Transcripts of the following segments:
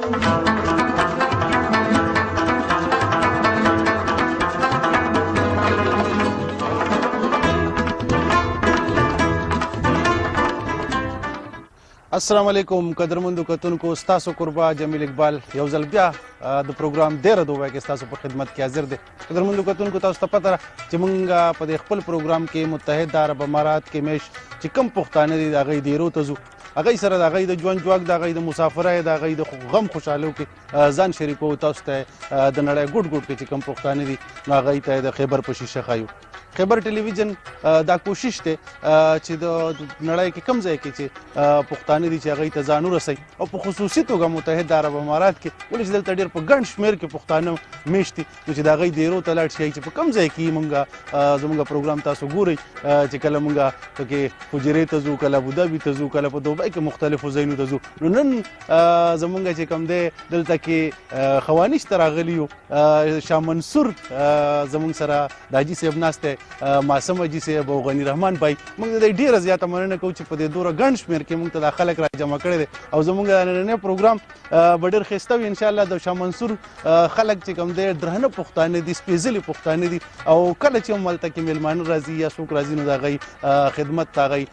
السلام علیکم قدرمندو کتونکو ستاسو قربا جمیل اقبال یو ځل بیا د پروګرام ډیر دوه کې ستاسو په خدمت کې حاضر دي قدرمندو کتونکو تاسو ته پته چې مونږ په خپل پروګرام کې متحد عرب امارات کې میش چې کم پښتانه دي دا غي دیرو ته ځو هغه سره د هغه د ژوند جواک د هغه د مسافرۍ د هغه د غم خوشحالو کې ځان شریکو تاسو ته د نړۍ ګډ ګډ کې کوم پښتانه دي هغه ته د خیبر په شیشه خایو خیبر ټلویزیون دا کوشش ته چې د نړۍ کې کم ځای کې چې پښتانه دي چې هغه ته ځان ورسي او په خصوصي توګه متحده عرب امارات کې ولې چې دلته ډېر په ګڼ شمیر کې پښتانه میشتي نو چې دا غي دیرو ته لاړ شي چې په کم ځای کې مونږه زمونږ پروګرام تاسو ګورئ چې کله مونږه پکې حجره ته ځو کله ابو ظبي ته ځو کله په دوبه کې مختلفو ځایونو ته ځو نو نن زمونږ چې کم دی دلته کې خوانیش تراغلی یو شاه منصور زمونږ سره د حاجی صاحب ناشته ماسم حاجی صاحب او غنی رحمان بای مونږ د ډیره زیاته مننه کوو چې په دې دوره ګڼ شمیر کې مونږ ته د خلک را جمع کړي او زمونږ نن پروګرام به ډېر ښایسته وي انشاءالله د شاه منصور خلک چې کوم دی درانه پښتانه دي سپېڅلي پښتانه دي او کله چې هم هلته کې میلمانه راځي یا څوک راځي نو د هغوی خدمت ته هغوی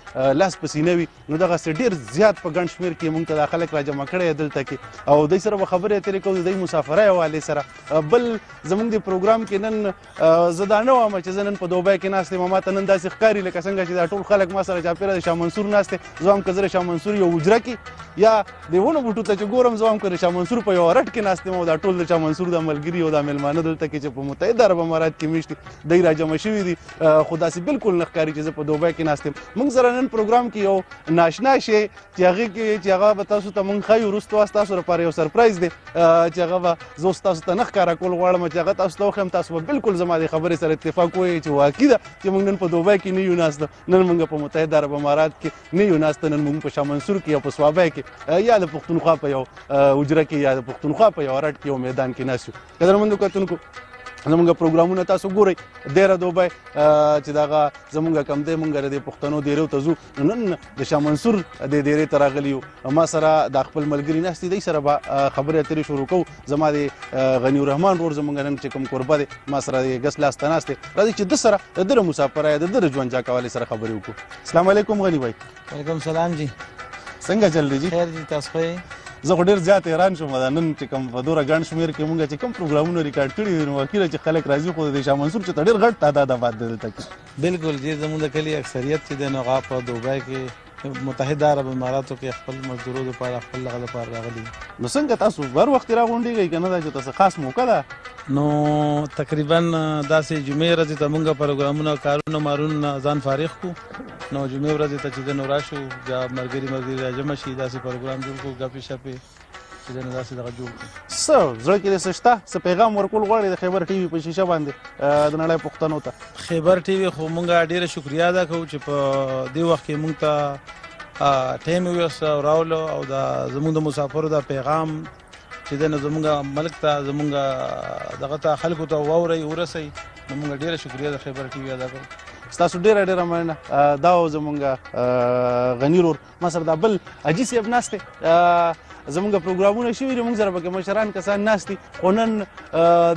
لاس په سینه وي نو دغسې ډېر زیات په ګڼ شمېر کې موږ ته دا خلک راجمع کړی دلته کې او دوی سره به خبرې اترې کوو د دوی مسافرۍ حوالې سره بل زموږ د پروګرام کې نن زه دا نه وایم چې زه نن په دوبۍ کې ناست یم ما ته نن داسې ښکاري لکه څنګه چې دا ټول خلک ما سره چاپېره د شاه منصور ناست دی زه هم که زه د شاه منصور یو حجره کې یا د ونو بوټو ته چې ګورم زه هم که د شاه منصور په یوه رټ کې ناست یم او دا ټول د شاه منصور د ملګري او دا مېلمانه دلته کې چې په متحده عرب امارات کې مېشت دي دی راجمع شوي دي خو داسې بلکل نه ښکاري چې زه په دوبۍ کې ناست یم موږ سره نن پروګرام کې یو ناشنا شی چې هغه کې چې هغه به تاسو ته مونږ خایو وروسته تاسو لپاره یو سرپرایز دی چې هغه به زه تاسو ته نه ښکاره کول غواړم چې هغه تاسو ته وښیم تاسو به بالکل زما د خبرې سره اتفاق وایي چې واقعي ده چې مونږ نن په دوبۍ کې نه یو ناست نن مونږ په متحده عرب امارات کې نه یو ناست نن مونږ په شاه منصور کې یا په صوابۍ کې یا د پښتونخوا په یو حجره کې یا د پښتونخوا په یو رټ کې یو میدان کې ناست یو قدرمنو کتونکو زمونږ پروګرامونه تاسو ګورئ ډیره دوبه چې دغه زمونږ کم دی مونږ د پښتنو دیرو ته ځو نن د شاه منصور د دیرې تراغلی یو ما سره د خپل ملګری نهستی دی سره به خبرې اترې شروع کو زما د غنی الرحمن ور زمونږ نن چې کوم قربه دی ما سره د غس لاس تناسته راځي چې د سره د در مسافر یا د در ژوند جا کولای سره خبرې وکړو السلام علیکم غنی بھائی وعلیکم سلام جی څنګه چل دی جی خیر جی تاسو خو زه خو ډیر زیات حیران شوم دا نن چې کوم په دوره ګڼ شمیر کې مونږ چې کوم پروګرامونه ریکارډ کړي دي نو واقعي چې خلک راځي خو د شاه منصور چې ډیر غټ تعداد آباد دلته بلکل جی زموږ د کلی اکثریت چې دی نو هغه په دوبی کې متحده عرب اماراتو کې خپل مزدورو لپاره خپل دغه لپاره راغلي نو څنګه تاسو بر وخت راغونډیږئ که نه دا چې تاسو خاص موقع ده نو تقریبا داسې جمعې ورځې ته مونږ پروګرامونه کارونه مارونه ځان فارغ کو نو جمعې ورځې ته چې د نو راشو بیا مرګري مرګري راجمع شي داسې پروګرام جوړ کو غپې شپې چې دنه داسې دغه جوړ کړي څه زړه کې څه شته څه پیغام ورکول غواړي د خیبر ټي وي په شیشه باندې د نړۍ پښتنو ته خیبر ټي وي خو مونږه ډیره شکریا ادا کوو چې په دې وخت کې مونږ ته ټیم یو سره راولو او دا زموږ د مسافرو دا پیغام چې دنه زمونږ ملک ته زمونږ دغه ته خلکو ته ووري ورسي مونږ ډیره شکریا د خیبر ټي وي ادا کوو تاسو ډیره ډیره مننه دا زمونږ غنی رور ما سره دا بل حاجي صاحب ناست دی زمونږ پروګرامونه شوي دي مونږ سره پکې مشران کسان ناست دي خو نن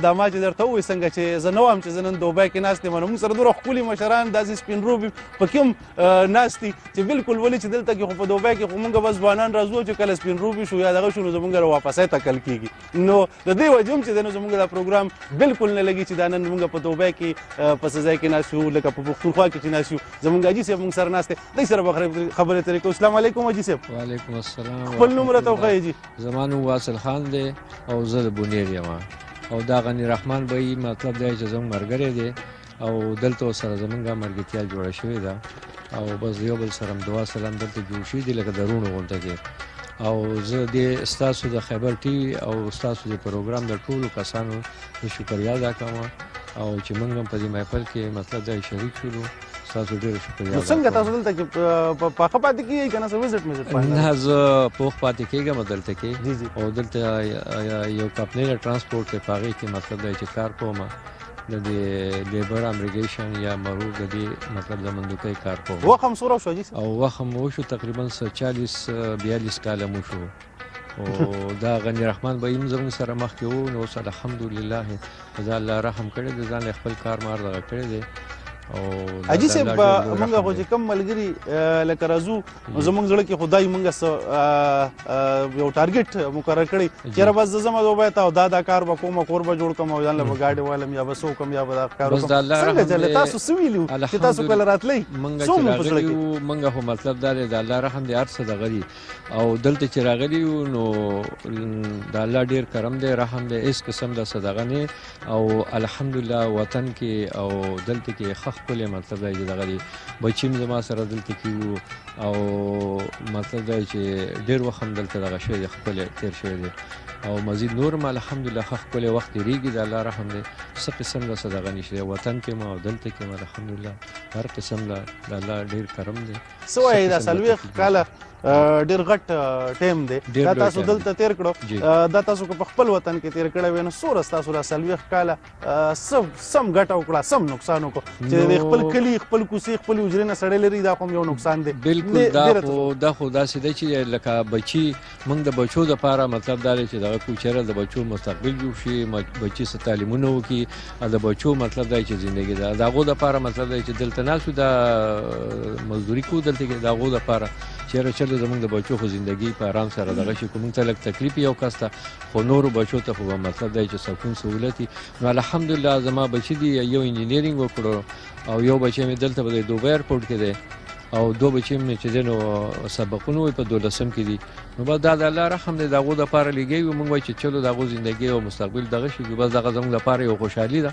دا ما چې درته ووایي څنګه چې زه نه وایم چې زه نن دوبۍ کې ناست یم نو مونږ سره دومره ښکلي مشران داسې سپین روبي پکې هم ناست دي چې بالکل ولې چې دلته کې خو په دوبۍ کې خو مونږ بس ځوانان راځو چې کله سپین روبي شو یا دغه شو نو زمونږ را واپسې تکل کېږي نو د دې وجې هم چې دی نو زمونږ دا پروګرام بالکل نه لګي چې دا نن مونږ په دوبۍ کې په سزا کې ناست یو لکه په پښتونخوا کې چې ناست یو زمونږ حاجي صاحب مونږ سره ناست دی دای سره به خبرې ترې کوو اسلام علیکم حاجي صاحب وعلیکم السلام خپل نوم راته وښایه جي زما نوم واصل خان دی او زه د بونیر یم او دا غني رحمان به یې مطلب دی چې زموږ ملګری دی او دلته سره زمونږ ملګرتیا جوړه شوې ده او بس یو بل سره دعا سلام دلته جوړ شي دي لکه درونو غونډه کې او زه د استاسو د خیبر ټي وي او استاسو د پروګرام د ټولو کسانو شکریا ادا کوم او چې موږ هم په دې محفل کې مطلب دا شریک شولو تاسو ډیر شکریه نو څنګه تاسو دلته کې په خپل پاتې کیږئ کنه سو وزټ میزټ پاین نه از په خپل پاتې کیږم دلته کې او دلته یو کمپنی ترانسپورت ته پاغي کې مطلب دی چې کار کوم د دې لیبر امریګیشن یا مرور د دې مطلب د مندوکې کار کوم وخم سره شو او وخم وشو تقریبا 40 42 کال مو شو او دا غنی رحمان به هم زموږ سره مخ کې وو نو سره الحمدلله ځا الله رحم کړی د ځان خپل کار مار دغه کړی دی او اجي سه مونږ خو چې کم ملګری لکه رازو زمونږ زړه کې خدای مونږ یو ټارګټ مقرر کړی چې را بس زما دوه بیا تا دا دا کار وکوم کور به جوړ کوم ځان له بغاډي والم یا بسو کوم یا بدا کار کوم څنګه چې تاسو سویلو چې تاسو کله راتلی مونږ چې مونږ هو مطلب دا دی د الله رحم دی ارسه د غری او دلته چې راغلی یو نو د الله ډیر کرم دی رحم دی هیڅ قسم د صدقه نه او الحمدلله وطن کې او دلته کې خخ کله مطلب دی دغه دی بچیم زما سره دلته کې او مطلب دی چې ډیر وخت دلته دغه شی خپل تیر شوی دی او مزید نور ما الحمدلله خخ کله وخت ریګي د الله رحم دی څه قسم د صدقه نشته وطن کې ما او دلته کې ما الحمدلله هر قسم د الله ډیر کرم دی څه وایې دا څلوېښت کاله ډیر غټ ټیم دی دا تاسو دلته تیر کړو دا تاسو په خپل وطن کې تیر کړی وینو سور تاسو را سلويخ کاله سم سم ګټه وکړه سم نقصان وکړه چې خپل کلی خپل کوسي خپل وجري نه سړی لري دا کوم یو نقصان دی بالکل دا خو دا خو دا سده چې لکه بچي موږ د بچو د پاره مطلب دا دی چې دغه کوچره د بچو مستقبل جوړ شي بچي ست تعلیمونه وکي د بچو مطلب دا چې ژوندۍ ده دا غو د پاره مطلب دا چې دلته ناسو دا مزدوري کو دلته کې دا غو د پاره چې رچل زموږ د بچو خو ژوندۍ په آرام سره دغه شي کوم ته لک تکلیف یو کسته خو نور بچو ته خو مطلب دا چې سکون سہولتي نو الحمدلله زما بچي دی یو انجینیرینګ وکړو او یو بچي مې دلته په دوبه ایرپورټ کې دی او دوه بچی مې چې دینو سبقونه وي په دولسم کې دي نو بس دا د الله رحم دی دغه د پاره لګي موږ وای چې چلو دغه ژوندۍ او مستقبل دغه شي بس دغه زموږ د پاره یو خوشحالي ده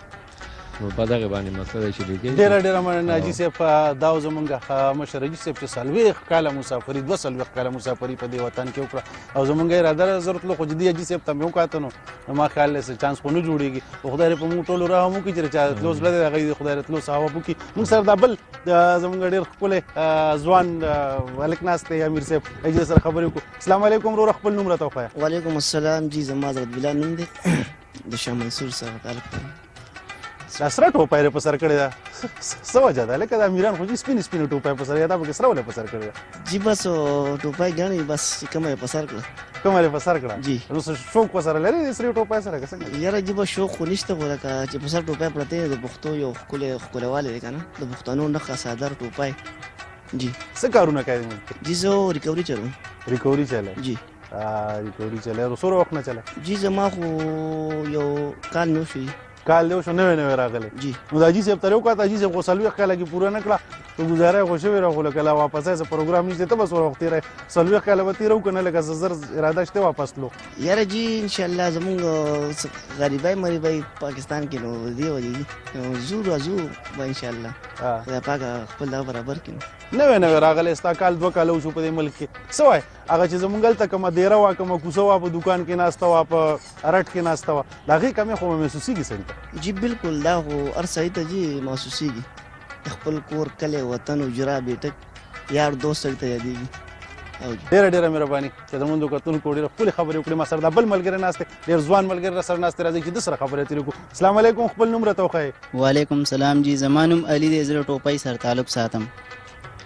نو په دغه باندې مسله چې لګي ډیر ډیر مننه جی صاحب دا زمونږه مشر جی صاحب چې سلوي کاله مسافری دوه سلوي کاله مسافری په دې وطن کې وکړه او زمونږه اراده ضرورت لو خو جدي جی صاحب ته مې وکاته نو ما خیال لسه چانس خو نه جوړيږي خدای په موږ ټول راه مو کې چې چا تلوس لږه غي خدای له تلوس هوا بو کې موږ سره دا بل زمونږ ډیر خپل ځوان الک ناس ته امیر صاحب اجازه سره خبرې وکړو السلام علیکم ورور خپل نوم راته وخایا وعلیکم السلام جی زما عزت بلا نوم دی د شاه منصور سره تعلق دی دا سره ټوپه په سر کړی دا څه وجه ده لکه د امیران خو جی سپین سپین ټوپه په سر یا دا په سره ولې په سر کړی جی بس ټوپای ګڼي بس کومه په سر کړه کومه په سر کړه جی نو څه شوق وسره لري د سری ټوپای سره که څنګه یاره جی بس شوق خو نشته خو لکه چې په سر ټوپای پرته د پښتو یو ښکلی ښکلوالی دی که نه د پښتنو نښه سادر ټوپای جی څه کارونه کوي جی زه ریکوري چلوم ریکوري چلوم جی ریکوري چلوم سور وخت نه چلوم جی زما خو یو کال نو شوي کال دی شو نوې نوې راغلی جی نو دا جی صاحب تر یو کاته جی صاحب غوسلوي کال کې پوره نکړه ته گزاره خو شوی راغو لکه لا واپس زه پروګرام نشته ته بس وخت تیر سلوي کال به تیر وکنه لکه زر اراده شته واپس لو یاره جی ان شاء الله زمونږ غریبای مریبای پاکستان کې نو دی ودی زور ازو ان شاء الله دا پاک خپل برابر کینو نوې نوې راغلی ستا کال دوه کال شو په دې ملک کې سوای هغه چې زمونږ هلته کومه دیره وه کومه کوڅه وه په دوکان کې ناسته وه په رټ کې ناسته وه د هغې کمې خو به محسوسېږي سړي ته جی بلکل دا خو هر سړي ته جی محسوسېږي خپل کور کلی وطن اجرا بیټک یار دوست سړي ته یادېږي ډېره ډېره مهرباني چې زمونږ د کتونکو ډېره ښکلې خبرې وکړې ما سره دا بل ملګری ناست دی ډېر ځوان ملګری را سره ناست دی راځئ چې ده سره خبرې اترې وکړو اسلام علیکم خپل نوم راته وښایئ وعلیکم سلام جی زما نوم علي دی زه له ټوپۍ سره تعلق ساتم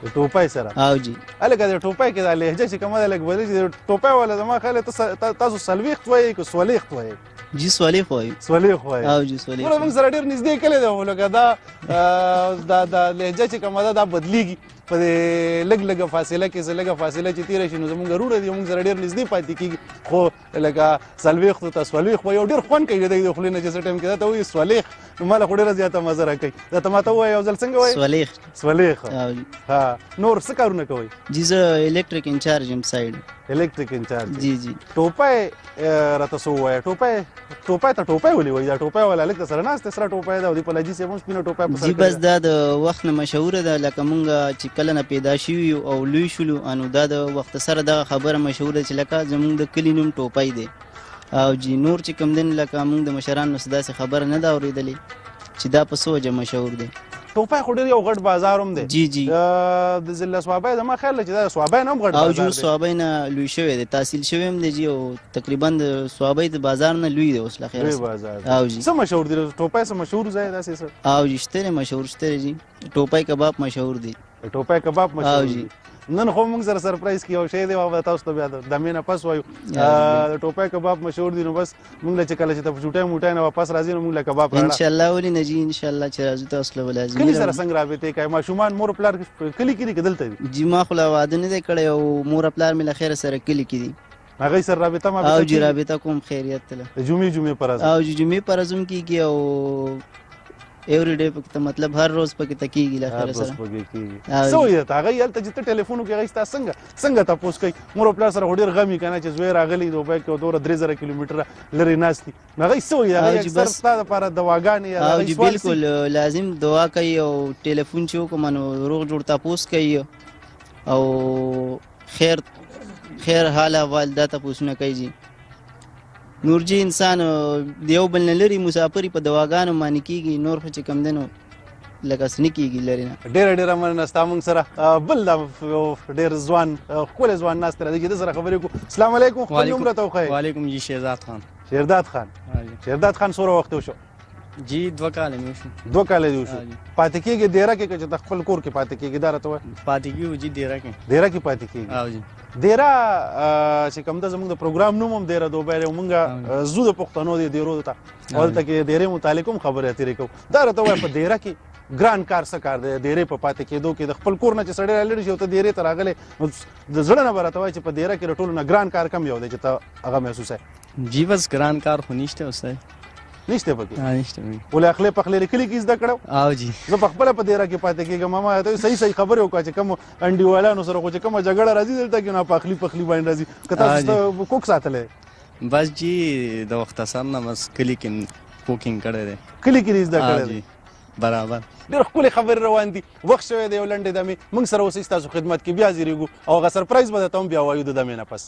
د ټوپای سره او جی الګا د ټوپای کې د لهجه چې کومه لګ بدل چې د ټوپای ولا زما خاله تاسو سلويخت وایي کو سوليخت وایي جی سولې خوای سولې خوای او جی سولې ټول موږ سره ډیر نږدې کله دا ولګه دا دا دا لهجه چې کومه ده دا بدلیږي په لګ لګ فاصله کې زه لګ فاصله چې تیر شي نو زمونږ روړه دی موږ سره ډیر نږدې پاتې کیږي خو لکه څلوېښتو ته څلوېښت به یو ډېر خوند کوي د خولې نه چې څه ټایم کې دا ته وایي څلېښت نو ما له خو ډېره زیاته مزه راکوي دا ته ما ته ووایه یو ځل څنګه وایي څلېښت څلېښت ها نور څه کارونه کوئ جی زه الکتریک انچارج یم سایډ الکتریک انچارج جی جی ټوپه راته څه ووایه ټوپه ټوپه ته ټوپه ولې وایي دا ټوپه ولا لکه سره ناست سره ټوپه ده او دی په لجی سیمون سپینه ټوپه په سر جی بس دا د وخت نه مشهور ده لکه مونږ چې کله نه پیدا شوی او لوی شولو انو دا د وخت سره دا خبره مشهور ده چې لکه زمونږ د کلی نوم ټوپای دی او جی نور چې کم دین لکه مونږ د مشران نو صدا سي خبر نه دا اوریدلې چې دا په څه وجه مشهور دی؟ ټوپای خو ډېر یو غټ بازار هم دی جی جی د ضلع صوابۍ زما خیال ده چې دا د صوابۍ نه هم غټ بازار دی او جو صوابۍ نه لوی شوی دی تحصیل شوی هم دی جی او تقریبا د صوابۍ د بازار نه لوی دی اوس له خیره لوی بازار او جی څه مشهور دی ټوپای څه مشهور ځای داسې څه او جی شته مشهور شته جی ټوپای کباب مشهور دی د ټوپه کباب مشهور دي نن خو موږ سره سرپرایز کیو شی دی او تاسو ته بیا د دمه نه پس وایو د ټوپه کباب مشهور دي نو بس موږ له چکل چې ته چټه موټه نه واپس راځي نو موږ له کباب راړه ان شاء الله ولې نه جی ان شاء الله چې راځو تاسو له ولازم کلی سره څنګه رابطه کوي ماشومان مور پلار کلی کې دلته دي جی ما خو لا واده نه دی کړی او مور پلار مې له خیر سره کلی کې دي هغه سره رابطه ما او جی رابطه کوم خیریت تل جمعې جمعې پر ازم او جی جمعې پر ازم کیږي او ایوری ډے پکې ته مطلب هر روز پکې تکیږي لا خیر سره پکې کیږي سو یې تا غي یل ته چې ټلیفون کې غیستا څنګه څنګه تاسو کوي مور خپل سره هډیر غمی کنه چې زوی راغلی دوه پکې او دوره 3000 کیلومتر لري ناشتي نه غي سو یې هغه اکثر ستاسو لپاره دواګانې یا غي سوال بالکل لازم دوا کوي او ټلیفون چې کوم نو روغ جوړ تاسو کوي او خیر خیر حال احوال دا تپوسونه کوي جی نور جی انسان دیو بل نه لري مسافری په دواګانو باندې کیږي نور خو چې کم دنو لکه سنی کیږي لري نه ډیر ډیر مننه ستا مونږ سره بل دا ډیر ځوان خپل ځوان ناس تر دې سره خبرې کو السلام علیکم خپل نوم راته وخی وعلیکم جی شهزاد خان شهزاد خان شهزاد خان سره وخت وشو جی دوه کاله مې شو دوه کاله دې شو پاتې کېږي دیره کې چې خپل کور کې پاتې کېږي دا راته وایي پاتې کېږي جی دیره کې دیره کې پاتې کېږي او جی دیره چې کوم د زموږ د پروګرام نوم هم دیره دوبه لري مونږه زو د پښتنو دی دیرو ته ولته کې دیره متعلق هم خبرې اترې کو دا راته وایي په دیره کې ګران کار څه کار دی دیره په پاتې کېدو کې د خپل کور نه چې سړی لړ شي ته دیره تر اغله د زړه نه برته وایي چې په دیره کې ټولو نه ګران کار کم یو دی چې ته هغه محسوسه جی بس ګران کار خو نشته اوس نشته پکې ها نشته مې ولې اخلې پخلې لیکلي کې زده کړو او جی زه په خپل په دیره کې پاتې کېږم ما ته صحیح صحیح خبره وکړه چې کوم انډیوالانو سره خو چې کوم جګړه راځي دلته کې نه پخلی پخلی باندې راځي کته تاسو کوک ساتلې بس جی د وخت سره نه بس کلی کې کوکینګ کړی دی کلی کې زده کړی دی برابر ډېر ښکلې خبرې روان دي وخت شوی دی یو لنډې دمې موږ سره اوسئ ستاسو خدمت کې بیا زیریږو او هغه سرپرایز به درته هم بیا وایو د دمې نه پس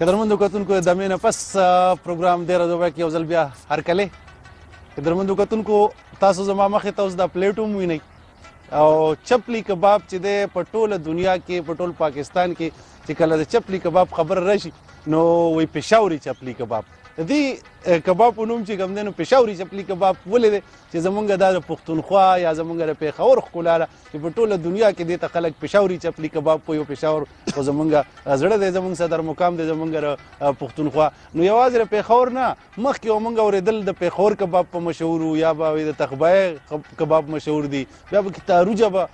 قدرمندو کتونکو د مینه پس پروګرام ډیر دوه کې یو ځل بیا هر کله قدرمندو کتونکو تاسو زما مخه ته اوس د پلیټوم وینئ او چپلی کباب چې د پټوله دنیا کې پټول پاکستان کې چې کله د چپلی کباب خبر راشي نو وی پېښوري چپلی کباب دی کباب نوم چې کوم دی نو پېښوري چپلی کباب ولې چې زمونږ دا د پښتونخوا یا زمونږ د پیښور ښکلا ده چې په ټوله دنیا کې دې ته خلک پېښوري چپلي کباب کوي او پېښور خو زمونږ زړه دی زمونږ صدر مقام دی زمونږ د پښتونخوا نو یوازې د پېښور نه مخکې به مونږ اورېدل د پېښور کباب په مشهور یا به د تخبای کباب مشهور دي بیا به تاروجه به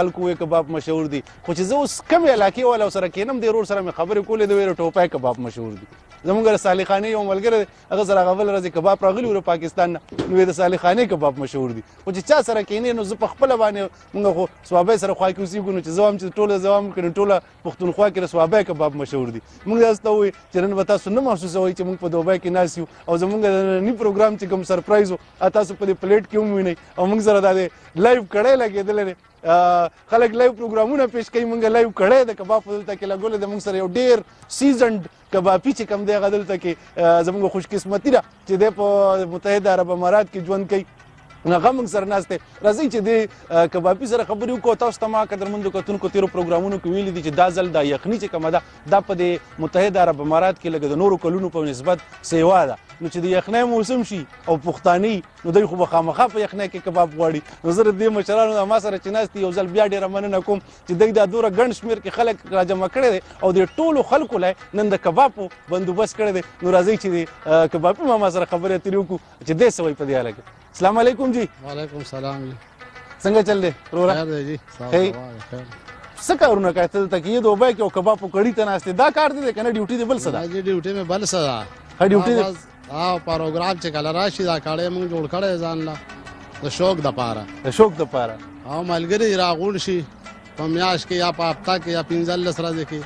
خلکو وې کباب مشهور دي خو چې زه اوس کم علاقې والا سره کینم د ورور سره مې خبرې کولې د ویرو ټوپای کباب مشهور دي زمونږ د صالحخانې یو ملګری هغه سره هغه بل ورځ کباب راغلی و له پاکستان نه نو د صالح خانې کباب مشهور دي خو چې چا سره کینې نو زه په خپله باندې موږ خو صوابۍ سره خوا کې اوسېږو نو چې زه وایم چې ټوله زه وایم که ټوله پښتونخوا کې د صوابۍ کباب مشهور دي موږ داسې ته ووایي چې نن به تاسو نه محسوسوئ چې موږ په دوبۍ کې ناست یو او زموږ د ننني پروګرام چې کوم سرپرایز و تاسو په دې پلیټ کې هم وینئ او موږ سره دا دی لایو کړی لګېدلی دی خلک لایو پروګرامونه پیش کوي مونږ لایو کړی د کباب په دلته کې لګولې د مونږ سره یو ډیر سیزنډ کبابي چې کم دی هغه دلته کې زموږ خوشقسمتي ده چې دی په متحده عرب امارات کې ژوند کوي هغه موږ سره ناشته راځي چې د کبابي سره خبرې وکړو تاسو ته ما قدرمند کتونکو تیرو پروګرامونو کې ویلي دي چې دا ځل دا یخني چې کومه ده دا په د متحده عرب امارات کې لګ د نورو کلونو په نسبت سیوا ده نو چې د یخنۍ موسم شي او پښتاني نو دوی خو به خامخا په یخنۍ کې کباب غواړي نو زه د دې مشرانو ما سره چې ناشتي یو ځل بیا ډېره مننه کوم چې دوی دا دوره ګڼ شمېر کې خلک راجمع کړی دی او د ټولو خلکو له نن د کبابو بندوبست کړی دی نو راځئ چې د کبابي ماما سره خبرې اترې وکړو چې دی څه وایي په دې اړه کې السلام علیکم جی وعلیکم سلام جی څنګه چل دی وروره خیر دی جی څه کارونه کوي ته دلته کې دوبه کې او کباب کړی ته ناشته دا کار دی کنه ډیوټي دی بل څه ده جی ډیوټي مې بل څه ده ها ډیوټي او پروګرام چې کله راشي دا کړې مونږ جوړ کړې ځان لا د شوق د پاره د شوق د پاره او ملګری راغون شي په میاش کې یا په هفته کې یا پنځل سره دي کې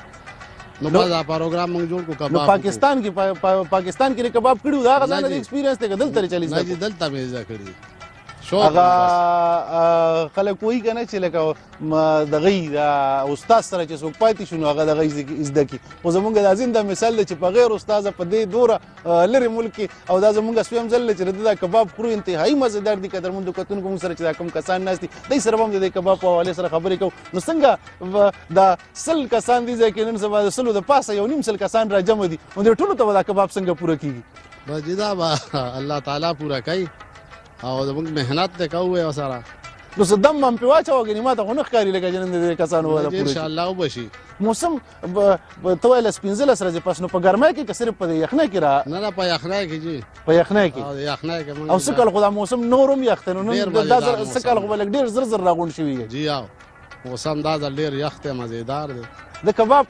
نو بس دا پروګرام مونږ جوړ کو کباب نو پاکستان کې پا پا پاکستان کې کباب کړو دا غزان د ایکسپیرینس ته دلته چلی ځه دلته مې ځه کړی هغه خلک وایي کنه چې لکه دغه د استاد سره چې څوک پاتې شونه هغه دغه زده کی او زمونږ د زنده مثال دی چې په غیر استاد په دې دوره لری ملک او دا زمونږ سویم ځل چې دا کباب خورو انتهایی مزیدار دي کتر مونږ کتون کوم سره چې دا کم کسان ناشتي دې سره هم د کباب په حواله سره خبرې کو نو څنګه دا سل کسان دي چې نن سبا د سلو د پاسه یو نیم سل کسان را جمع دي او ټولو ته دا کباب څنګه پوره کیږي بس جدا با الله تعالی پورا کوي او زموږ مهنت دی کوو یو سره نو څه دم هم پې واچوه ګنې ما ته خو نه ښکاري لکه چې نن د دې کسانو وده پوره انشاءالله وبشي موسم ته وایې لس پنځلس ورځې پس نو په ګرمۍ کې که صرف په دې یخنۍ کې را نه نه په یخنۍ کې جي په یخنۍ کې یخنۍ کې او څه کال خو دا موسم نور هم یخ دی نو نن دا څه کال خو به لږ ډېر زر زر راغونډ شوي جي او اوس هم دا ځل ډېر یخ دی مزېدار دی د کباب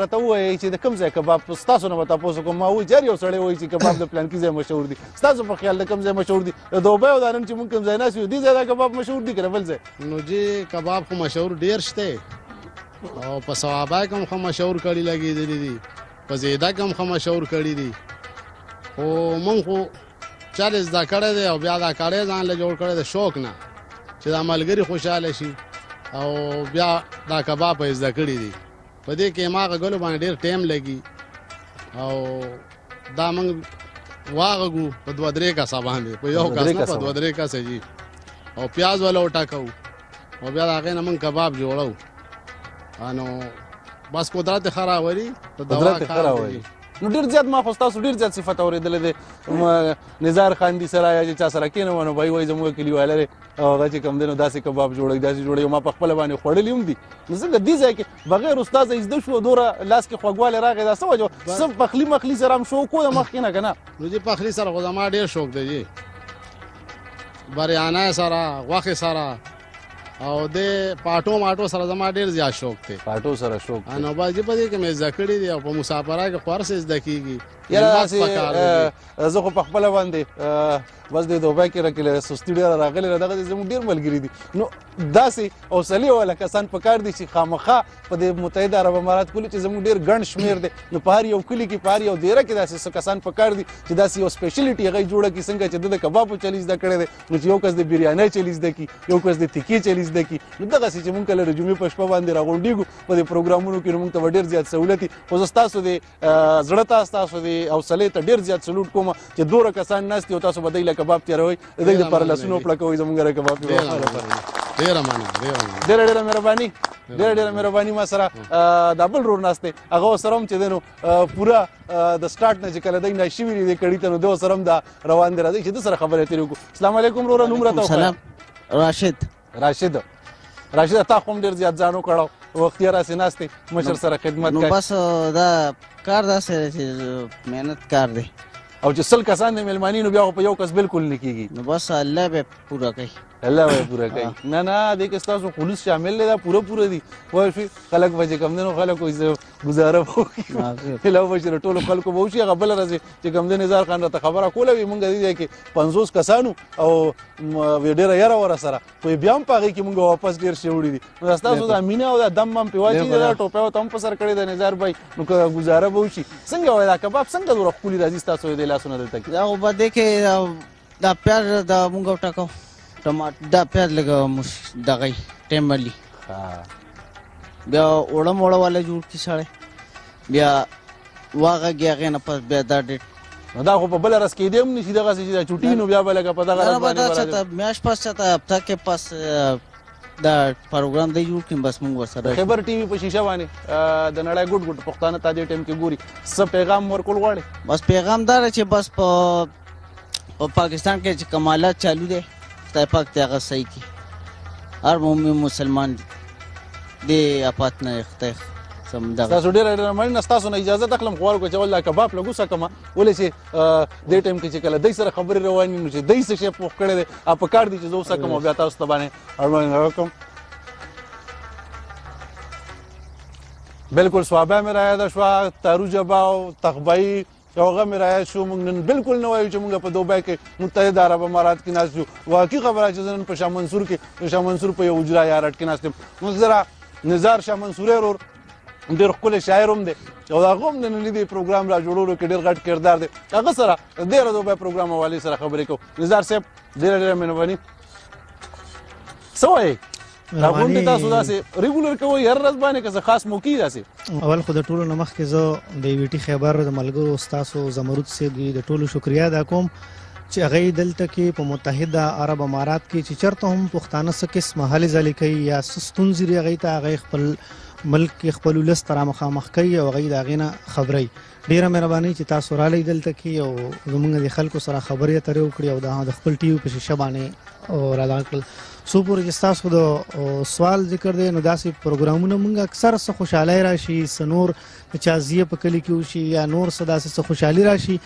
راته ووایي چې د کوم ځای کباب ستاسو نه به تاسو کوم ما وایي چې هر یو سړی وایي چې کباب د پلانکي ځای مشهور دي ستاسو په خیال د کوم ځای مشهور دي د دوبۍ او د نن چې مونږ کوم ځای ناست یو دې ځای دا کباب مشهور دي که نه بل ځای نو جی کباب خو مشهور ډېر شته او په صوابه کې هم ښه مشهور کړي لګېدلي دي په زیده کې هم ښه مشهور کړي دي خو مونږ خو چا دې زده کړی دی او بیا دا کړی ځان له جوړ کړی د شوق نه چې دا ملګري خوشاله شي او بیا دا کباب یې زده کړي دي په دې کې ماغه ګلو باندې ډېر ټایم لګي او دا موږ واغږو په دوه درې کسه باندې په یو کس نه په دوه درې کسه جي او پیاز ولا وټاکو او بیا هغه نه موږ کباب جوړو انو بس قدرت خراوري ته دوا کار دی نو ډیر زیات ما خو تاسو ډیر زیات صفت اوریدل دي نزار خان دي سره یا چا سره کینه ونه وای وای زموږ کلی وای لري او هغه چې کم دینو داسې کباب جوړي داسې جوړي ما په خپل باندې خړلې هم دي نو څنګه دي ځکه بغیر استاد یې زده شو دوره لاس کې خوګواله راغی دا سو جو سم پخلی مخلی سره هم شو کو د مخ نه کنه نو دي پخلی سره خو ما ډیر شوق دی بریانه سره غوخه سره او د پاټو ماټو سره زما ډیر زیات شوق دی پاټو سره شوق دی نو باجی په دې کې مې ذکرې دی او په مسافره کې خور سره زده کیږي یاره زه خو په خپل باندې بس د دوبه کې راکله سستی ډیر راغلی دغه زموږ ډیر ملګری دي نو داسې او سلی ولا کسان پکار دي چې خامخه په دې متحده عرب امارات کلی چې زموږ ډیر ګڼ شمیر دی نو په هر یو کلی کې په هر یو دیره کې داسې څه کسان پکار دي چې داسې یو سپیشلیټي هغه جوړه کی څنګه چې د کباب په چلیز د کړی دی نو چې یو کس د بریاني چلیز د کی یو کس د تکی چلیز د کی نو دغه چې مونږ کله د جمعې په شپه باندې راغونډیږو په دې پروګرامونو کې مونږ ته ډیر زیات سہولتي خو زه تاسو د زړه تاسو تاسو دی او سلی ته ډیر زیات سلوټ کوم چې دوره کسان ناس دي او تاسو بدای له کباب تیاروي د دې پر لاسونو پړکوي زمونږ را کباب ډیر مننه ډیر ډیر مهرباني ډیر ډیر مهرباني ما سره د بل رور ناشته هغه سره هم چې دینو پورا د سٹارټ نه چې کله دای نه شي ویری کړی ته نو دوه سره هم دا روان دی راځي چې د سره خبرې تیرې کو السلام علیکم رور نوم راته سلام راشد راشد راشد تا کوم ډیر زیات ځانو کړو وخت یې راسي ناشته مشر سره خدمت کوي نو بس دا کار دا سره چې مهنت کار دی او چې سل کسان د ملمانی نو بیا په یو کس بالکل نه کیږي نو بس الله به پورا کوي الله به پورا کوي نه نه دې کې تاسو خلوص شامل دی دا پورا پورا دي وای شي خلک به چې کم دنو خلک کوی گزاره وکړي له وجه ټولو خلکو به وشي غبل راځي چې کم دنو زار خان ته خبره کوله وي مونږ دې کې 50 کسانو او وی ډیره یره ور سره خو بیا هم پاږي کې مونږ واپس ډیر شي وړي دي نو تاسو د امینه او د دم هم پیواچی دا ټوپه او تم په سر کړی د نظر بای نو که گزاره به وشي څنګه وای دا کباب څنګه ور خولي راځي تاسو د لاسونه دلته کې دا وب دې کې دا پیاز دا مونږ ټکو ټماټر دا پیاز لګو مش دغه ټیملی ها بیا اوړه موړه والا جوړ کی سړی بیا واغږي هغې نه پس بیا دا ډېټ نو دا خو په بل رس کې دی هم نشي دغه چې دا چټي نو بیا بلګه په دغه رس باندې ورته چاته میاش پس چاته هفته کې پس دا پروګرام دی جوړ کړم بس موږ ورسره خبر ټي وي په شیشه باندې د نړۍ ګډ ګډ پښتانه تا دې ټیم کې ګوري سب پیغام ورکول غواړي بس پیغام دار چې بس په په پاکستان کې چې کمالات چالو دي خدای پاک ته هغه صحیح کی هر مؤمن مسلمان دی اپات نه خدای سم دا تاسو ډیر ډیر مننه تاسو نه اجازه تخلم خو ورکو چې والله کباب له ګوسه کما ولې چې دې ټیم کې چې کله دای سره خبرې روانې نو چې دای څه شي پوښ کړي دي اپ کار دي چې زو سکم بیا تاسو ته باندې اړوان راکم بالکل صحابه مې راياده شو تارو جبا او تخبای شوغه مې راياد شو موږ نن بالکل نه وایو چې موږ په دوبه کې متحده عرب امارات کې ناست یو واقعي خبره چې نن په شاه منصور کې د شاه منصور په یو اجرا یا رټ کې ناست یم نو زرا نزار شاه منصور ورور ډېر ښکلی شاعر هم دی او د هغه هم د نني دې پروګرام را جوړولو کې ډېر غټ کردار دی هغه سره د دې ورځو به پروګرام حوالې سره خبرې کوو نظار صاحب ډېره ډېره مهرباني څه وایې دا غونډې رواني تاسو داسې ریګولر کوئ هر ورځ باندې که څه خاص موقعي داسې اول خو د ټولو نه مخکې زه د وي ټي خیبر د ملګرو ستاسو زمرود سي دوی د ټولو شکریا ادا کوم چې هغه یې دلته کې په متحده عرب امارات کې چې چرته هم پښتانه څه قسمه هلې ځلې کوي یا څه ستونزې لري هغوی ته هغوی خپل ملک کې خپل ولس ته رامخامخ کوي او هغوی د هغې نه خبروي ډیره مهرباني چې تاسو را لې دلته کې او زمونږ د خلکو سره خبرې اترې وکړي او دا د خپل ټیو په شیشه باندې او را لاکل سو پور چې تاسو د سوال ذکر دی نو داسې پروګرامونه مونږ اکثر سه خوشاله راشي سنور چا زیه په کلی کې وشي یا نور سه داسې سه خوشحالي راشي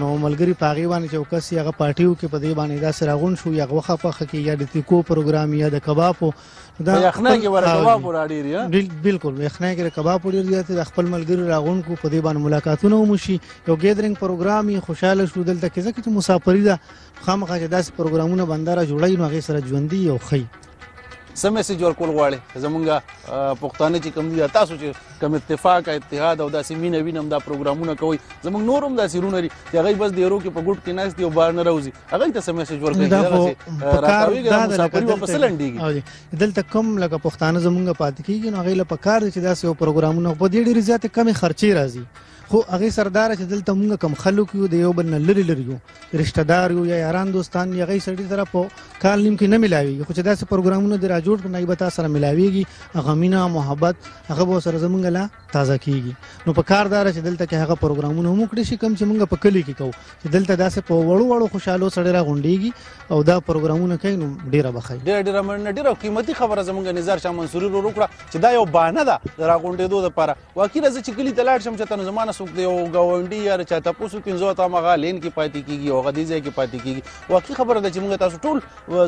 نو ملګری پاغي باندې چې وکاسي هغه پارټیو کې په دې باندې داسې راغون شو یا غوخه پخه کې یا د تیکو پروګرام یا د کبابو په یخنۍ کې ور کباب وراډیر یا بالکل یخنۍ کې کباب وړي دي چې د خپل ملګرو راغون کو په دې باندې ملاقاتونه ومشي یو ګیدرینګ پروګرام یې خوشاله شو دلته کې ځکه چې مسافری ده خامخا چې داسې پروګرامونه بندره جوړي نو هغه سره ژوندۍ او خي سم میسج ورکول غواړي زمونږ پښتانه چې کم دي تاسو چې کوم اتفاق اتحاد او داسې مینه وینم دا پروګرامونه کوي زموږ نور هم داسې رونه لري چې هغه بس د یورو کې په ګډ کې ناس دی او بار نه راوځي هغه ته سم میسج ورکړي دا خو راکاوي دا مسافر واپس لنډيږي دلته کم لکه پښتانه زمونږ پات کیږي نو هغه لپاره کار چې داسې یو پروګرامونه په دې ډیر زیات کمی خرچي راځي خو هغې سره داره چې دلته مونږ کم خلک یو د یو بل نه لري لري یو رشتہ دار یو یا یاران دوستان یا غي سړي سره په کال نیم کې نه ملاويږي خو چې داسې پروګرامونه د راجوړ کړي به تاسو سره ملاويږي غمینه محبت هغه به سره زمونږ لا تازه کیږي نو په کار دار چې دلته کې هغه پروګرامونه هم کړی شي کم چې مونږ په کلی کې کوو چې دلته داسې په وړو وړو خوشاله سړی را غونډيږي او دا پروګرامونه کوي نو ډیره بخای ډیره ډیره مننه ډیره قیمتي خبره زمونږ نظر شاه منصوري ورو کړه چې دا یو بانه ده را غونډېدو لپاره واقعي راځه چې کلی ته لاړ شم چې تنه زمانه سوق دی او گاونډي یا چا تاسو کې پنځو تا مغه لین کې پاتې کیږي او غدي ځای کې پاتې کیږي واقعي خبره ده چې موږ تاسو ټول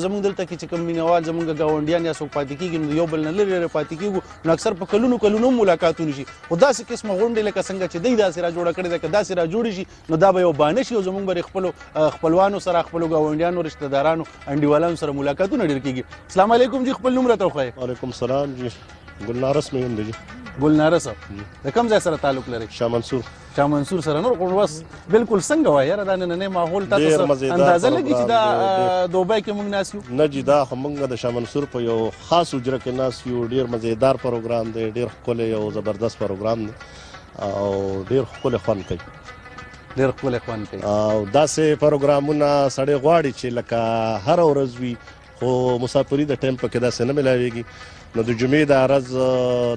زموږ دلته کې چې کوم مینوال زموږ گاونډیان یا سوق پاتې کیږي نو یو بل نه لري پاتې کیږي نو اکثر په کلونو کلونو ملاقاتونه شي او داسې قسمه غونډې لکه څنګه چې دی داسې را جوړه کړې ده که داسې را جوړ شي نو دا به یو بانه شي او زموږ بر خپل خپلوانو سره خپل گاونډیانو رشتہ دارانو انډیوالانو سره ملاقاتونه ډیر کیږي السلام علیکم جی خپل نوم راته وخی وعلیکم السلام جی ګلنارس مې هم دی ګلنارس د کوم ځای سره تعلق لري شاه منصور شاه منصور سره نور کوم وس بالکل څنګه وای یاره دا نه نه ماحول تاسو اندازه لګی چې دا دوبه کې موږ ناس یو نه جی دا موږ د شاه منصور په یو خاص اجره کې ناس یو ډیر مزیدار پروګرام دی ډیر خپل یو زبردست پروګرام دی او ډیر خپل خوان کوي ډیر خپل خوان کوي او داسې پروګرامونه سړی غواړي چې لکه هر ورځ وي خو مسافری د ټایم پکې داسې نه ملاويږي نو د جمعې د عرض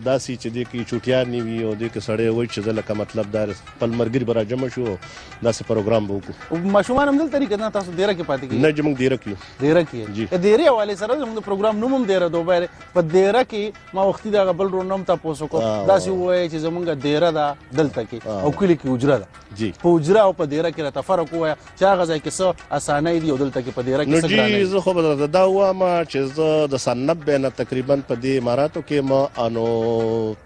داسې چې د کې چټیان نیوي او د کې سړی وای چې زله کوم مطلب دار خپل مرګري برا جمع شو داسې پروګرام وکړو ماشومان هم دلته کې نه تاسو ډیره کې پاتې کیږي نه جمع ډیره کې ډیره کې ډیره حواله سره زموږ پروګرام نوم هم ډیره دوه په ډیره کې ما وختي دا بل رونم تاسو کو داسې وای چې زمونږ ډیره ده دلته کې او کلی کې اجره ده جی په حجره او په دیره کې راته فرق وایه چې هغه ځای کې څه اسانه دي او دلته کې په دیره کې څه ګرانه دي زه خو به درته دا وایم چې زه د سن 90 نه تقریبا په دې اماراتو کې ما انو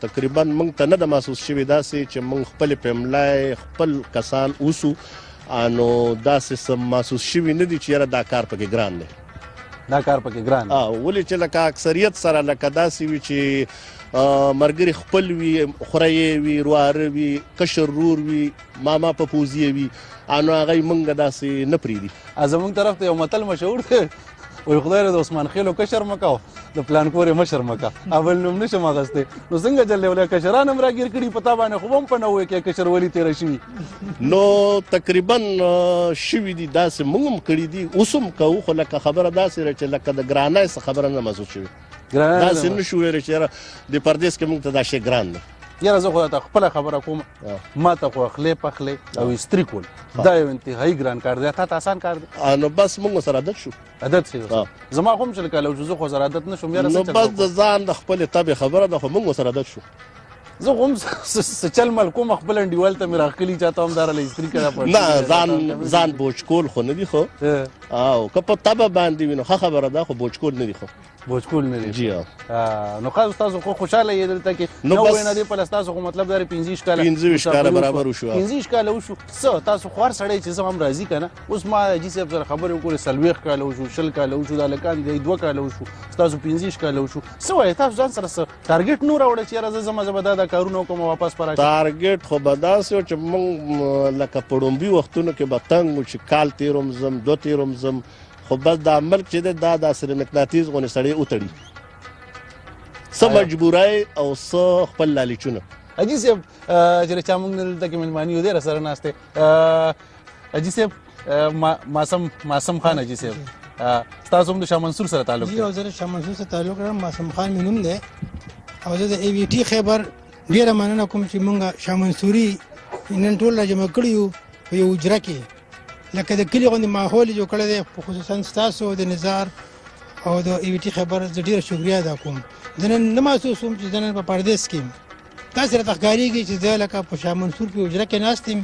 تقریبا مونږ ته نه د محسوس شوی داسې چې مونږ خپل پملای خپل کسان اوسو انو داسې سم محسوس شوی نه دي چې یاره دا کار پکې ګران دی دا کار پکې ګران اه ولې چې لکه اکثریت سره لکه داسې وي چې مرګري خپل وي خوري وي روار وي کشر رور وي ماما په پوزي وي انو هغه مونږ داسې نه پریدي ازمون طرف ته یو متل مشهور دی وي خدای د عثمان خېلو کشر مکاو د پلان کور مشر مکه اول نوم نشم غسته نو څنګه جلې ولا کشران هم راګیر کړي پتا باندې خو هم پنوې کې کشر ولی تیر شي نو تقریبا شوی دي داسې مونږم کړی دي اوسم کو خو لکه خبره داسې رچ لکه د ګرانه څخه خبره نه مزو شي داسې نشو ویل چې د پردیس کې مونږ ته دا شی ګران دی یاره زه خو ته خپل خبره کوم ما ته خو خلې پخلې او استری کول دا یو انتهایی ګران کار دی تا ته آسان کار دی نو بس موږ سره عادت شو عادت شي زما هم چې کله وجوزه خو زر عادت نشم یاره نو بس د ځان د خپل طبي خبره ده خو موږ سره عادت شو زه هم سچل مل کوم خپل انډیوال ته میرا خلی چاته هم دار لیستری کړه په نه ځان ځان بوج کول خو نه دی خو او که په تبه باندې وینو خبره ده خو بوج کول نه دی خو بوچکول نه دی جی ها آه، نو خاص تاسو خو خوشاله یې دلته کې نو یو بس. وینا دی په تاسو خو مطلب دا 15 کاله 15 کاله برابر وشو. 15 کاله وشو څه تاسو خو هر سړی چې زه هم راضي کنه اوس ما جی صاحب سره خبرې وکړې سلويخ کاله وشو شل کاله وشو دا لکان دی دوه کاله وشو تاسو 15 کاله وشو څه وایي تاسو ځان سره څه ټارګټ نو راوړی چې یاره زه زما زما دا دا کارونه کوم واپس پر راځم ټارګټ خو به داسې و چې موږ م، لکه په ړومبي وختونو کې به تنګ و چې کال تیروم زم دو تیروم زم خو بس دا ملک چې ده دا داسې د مقناطیس غونې سړی وتړي څه آیا- مجبورای او څه خپل لالچونه اجي صاحب آه، چې چا موږ نن دلته کې مېلماني یو دی را سره ناست دی آه، اجي صاحب آه، ما- ماسم ماسم خان اجي صاحب آه، ستاسو هم د شاه منصور سره تعلق جی دی او زه د شاه منصور سره تعلق لرم معصوم خان مې نوم دی او زه د ای وی ټي خیبر ډیره مننه کوم چې مونږ شاه منصوري نن ټول را جمع کړي یو په یو اجره کې لکه د کلی غوندې ماحول یې جوړ کړی دی په خصوصا ستاسو د نظار او د ای وي ټي خبر زه ډېره شکریا ادا کوم زه نن نه محسوس وم چې زه نن په پردېس کې یم داسې راته ښکارېږي چې زه لکه په شاه منصور کې حجره کې ناست یم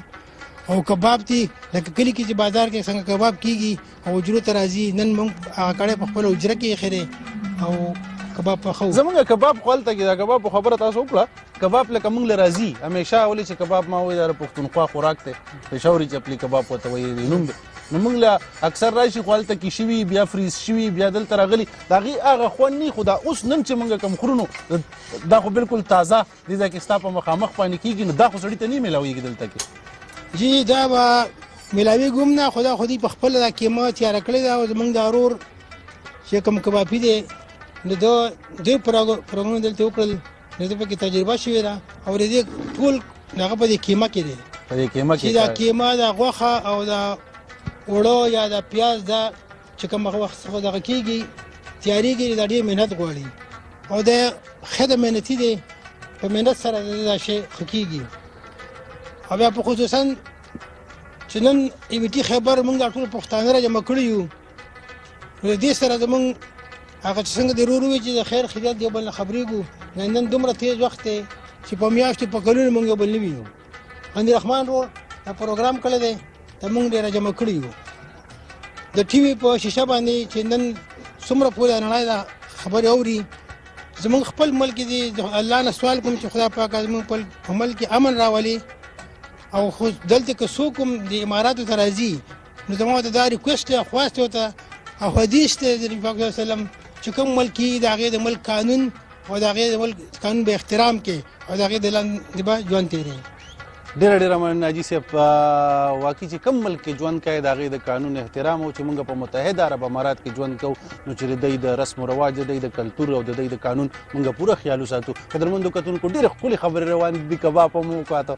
او کباب دي لکه کلی کې چې بازار کې څنګه کباب کیږي او حجرو ته راځي نن موږ هغه کړی په خپله حجره کې یې ایښی دی او کباب پخوو زمونږ کباب خپلته کې دا کباب په خبره تاسو وکړه کباب لکه موږ له راځي همیشه ولې چې کباب ما وایي دا پښتونخوا خوراک دی پېښوري چپلي کباب ورته وایي دی نوم دی نو موږ له اکثر راشي خو هلته کې شوي بیا فریز شوي بیا دلته راغلي د هغې هغه خوند نه خو دا اوس نن چې موږ کوم خورونو دا خو بالکل تازه دې ځای کې ستا په مخامخ باندې کېږي نو دا خو سړي ته نه میلاویږي دلته کې جی دا به میلاویږي هم نه خو دا خو دې په خپله دا کیمه تیاره کړې ده او زموږ دا ورور چې کوم کبابي دی نو دا دوی پروګرامونه دلته وکړل نو دې په کې تجربه شوې ده او دې ټول هغه په دې کیمه کې دي په دې کیمه کې دا کیمه دا غوخه او دا وړو یا دا پیاز دا چې کوم وخت خو دغه کیږي تیاریږي دا ډیر مهنت غواړي او دا خدای مهنتي دي په مهنت سره دا شي خکېږي او بیا په خصوصا چې نن ایوټي خبر موږ ټول پښتانه را جمع کړی یو نو دې سره زمونږ هغه چې څنګه د رور وی چې د خیر خیریت دی بل خبرېږو نن نن دومره تیز وخت دی چې په میاشتو په کلونو مونږ بل نه وینو اندر رحمان رور دا پروګرام کړی دی ته مونږ ډېر جمع کړی یو د ټي وي په شیشه باندې چې نن څومره پوره نړۍ دا خبرې اوري زمونږ خپل ملک دی الله نه سوال کوم چې خدا پاک زمونږ خپل ملک امن راولي او خو دلته که څوک هم د اماراتو ته راځي نو زما ورته دا ریکویسټ دی خواست دی ورته او حدیث دی د نبي پاک صلی الله علیه وسلم چې کوم ملک یې د هغې د ملک قانون او د هغې د ملک قانون به احترام کې او د هغې د لاندې به ژوند تېري ډېره ډېره مننه حاجي صاحب واقعي چې کوم ملک کې ژوند کوي د هغې د قانون احترام او چې موږ په متحده عرب امارات کې ژوند کوو نو چې د دوی د رسم و رواج د دوی د کلتور او د دوی د قانون موږ پوره خیال وساتو قدرمندو کتونکو ډېرې ښکلې خبرې روانې دي کباب هم وکاته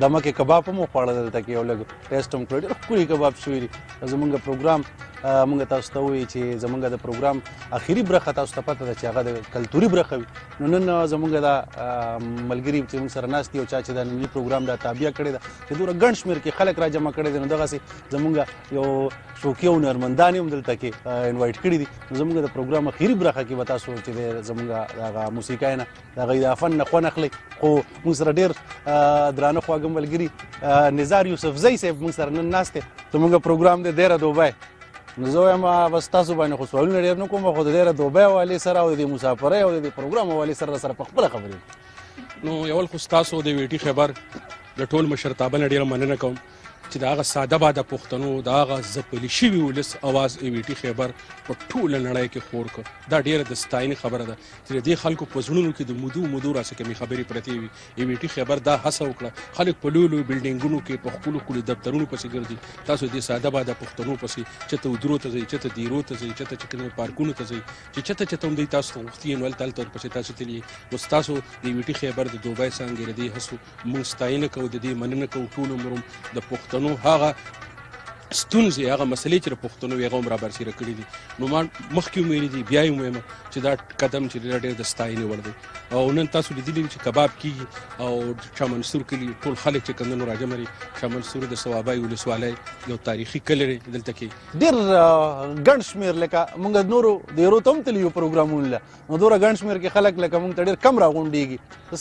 د مکه کباب هم خوړل دلته کې یو لګ ټیسټ هم کړی خوري کباب شوی دی زمونږ پروګرام مونږ تاسو ته وی چې زمونږ د پروګرام اخیری برخه تاسو ته پته ده چې هغه د کلتوري برخه وي نو نن زمونږ دا ملګری چې موږ سره ناست یو چا چې د نن پروګرام دا تابع کړی دا چې دوره ګڼ شمیر کې خلک را جمع کړي دي نو دغه سي زمونږ یو شوقي او نرمندان هم دلته کې انوایټ کړي دي زمونږ د پروګرام اخیری برخه کې وتا سو چې زمونږ هغه موسیقای نه د غي افن نه خونه خلی خو موږ سره ډیر درانه خواږه ملګری نزار یوسف زئی صاحب موږ سره نن ناشته ته موږ پروګرام دې ډیر دوبه نو زه وایم بس تاسو باندې خو سوالونه ډیر نه کوم خو د ډیر دوبه والي سره او د مسافرۍ او د پروګرام والي سره سره په خپل خبرې نو یو خو تاسو د ویټي خبر د ټول مشرتابه ډیر مننه کوم چې د هغه ساده باده پښتنو د هغه ځپلي شوي ولس اواز ایویټي خیبر په ټوله نړۍ کې خور کړ دا ډیره د ستاینې خبره ده چې د دې خلکو په زړونو کې د مودو مودو راڅه کمی خبرې پرتې وي ایویټي خیبر دا هڅه وکړه خلک په لوی لوی بلډینګونو کې په خپل خپل دفترونو پسې ګرځي تاسو دې ساده باده پښتنو پسې چې ته ودرو ته ځي چې ته دیرو ته ځي چې ته چې کوم پارکونو ته ځي چې چې ته چې ته هم دې تاسو غوښتي نو تل تر پسې تاسو تللی نو تاسو د ایویټي خیبر د دوبای څنګه ردی هڅو موږ ستاینه کوو د دې مننه کوو ټول عمر د پښتنو هغه ستونزې هغه مسلې چې پښتنو یې غوم را برسیره کړې دي نو ما مخکې ویلي دي بیا یې وایم چې دا قدم چې ډېر د ستاینې وړ دی او نن تاسو لیدلی چې کباب کیږي او شاه منصور کلی ټول خلک چې کندنو راجم لري شاه منصور د ثوابای ولسوالۍ یو تاریخي کلی دی دلته کې ډېر ګڼ شمېر لکه موږ نورو د یورو ته هم تللي یو پروګرامونه نو دوره ګڼ شمېر کې خلک لکه موږ ته ډېر کم راغونډېږي